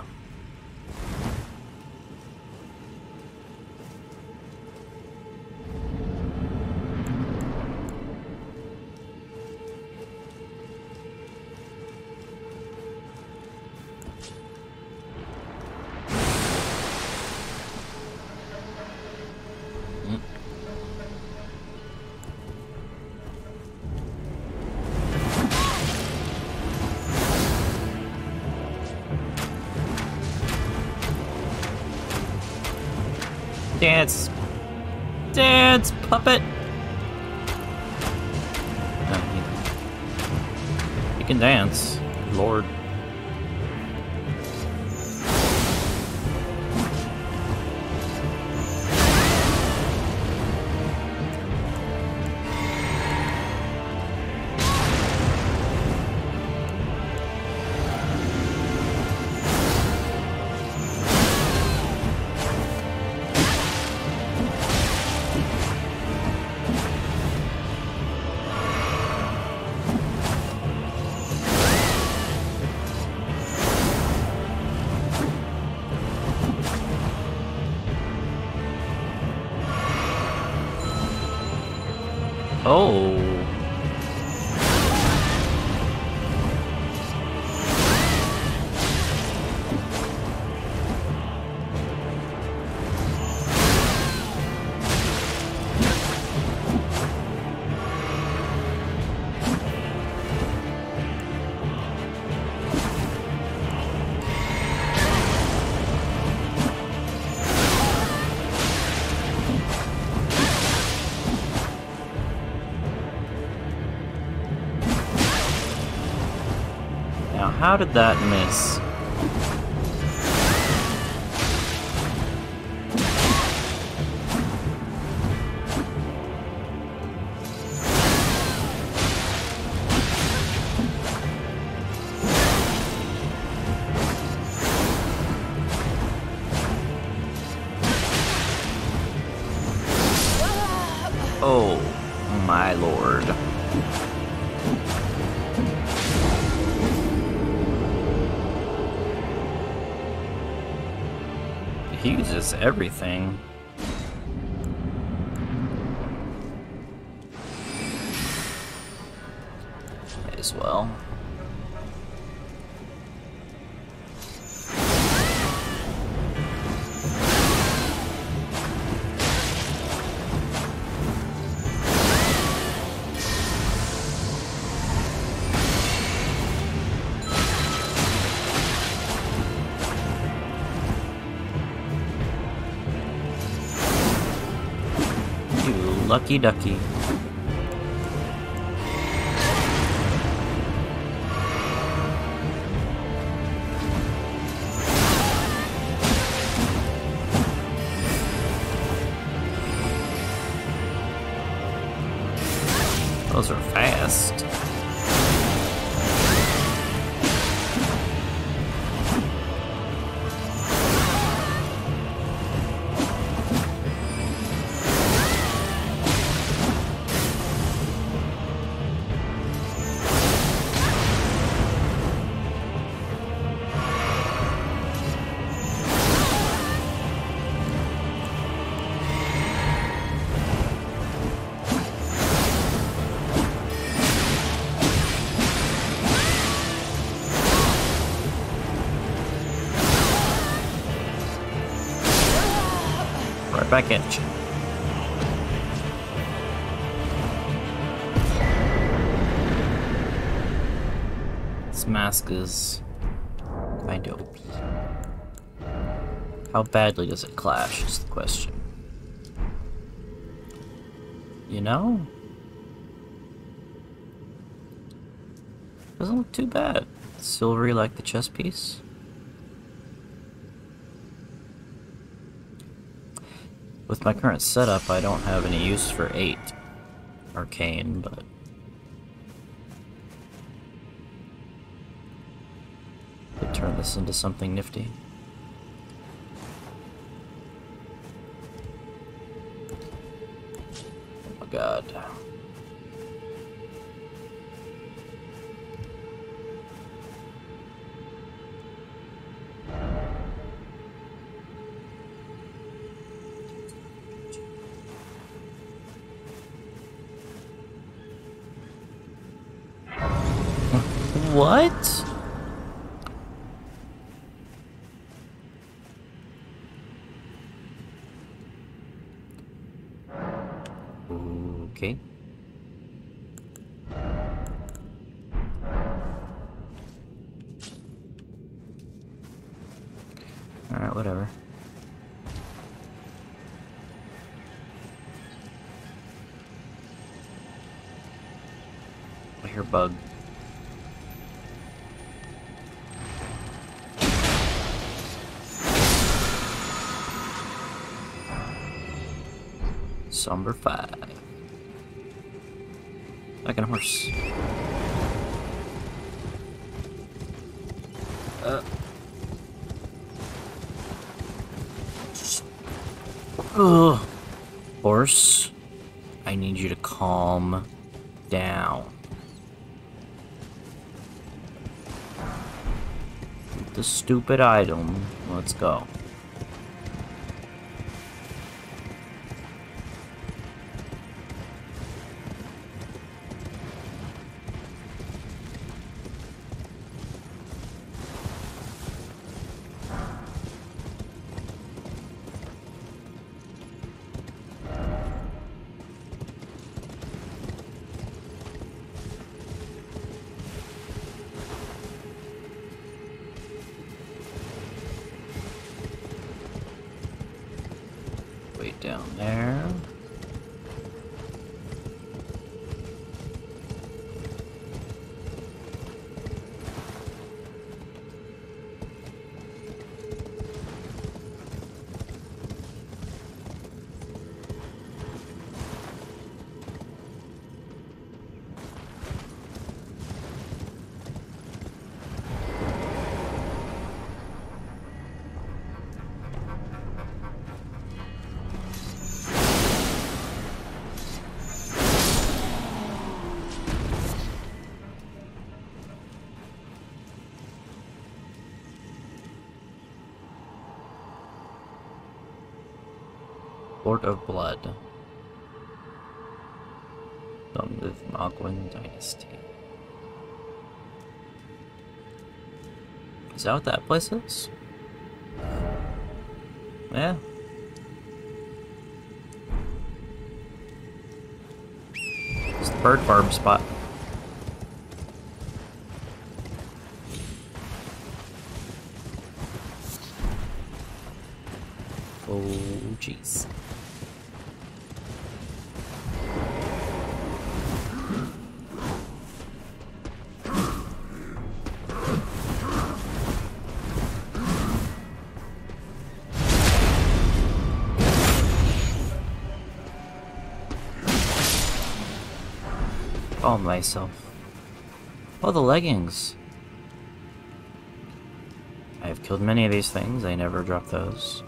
Speaker 1: How did that miss? Everything. Lucky ducky. This mask is Kinda OP. How badly does it clash is the question. You know? Doesn't look too bad. Silvery like the chess piece. With my current setup, I don't have any use for 8 arcane, but... Could turn this into something nifty. Oh my god. What? Okay. Alright, whatever. I hear bug. Somber 5. Like a horse. Uh. Ugh. Horse, I need you to calm down. The stupid item. Let's go. Down there. Lord of Blood. Done with Mohgwyn Dynasty. Is that what that place is? Yeah. It's the bird farm spot. Myself. Oh, the leggings. I have killed many of these things. I never drop those.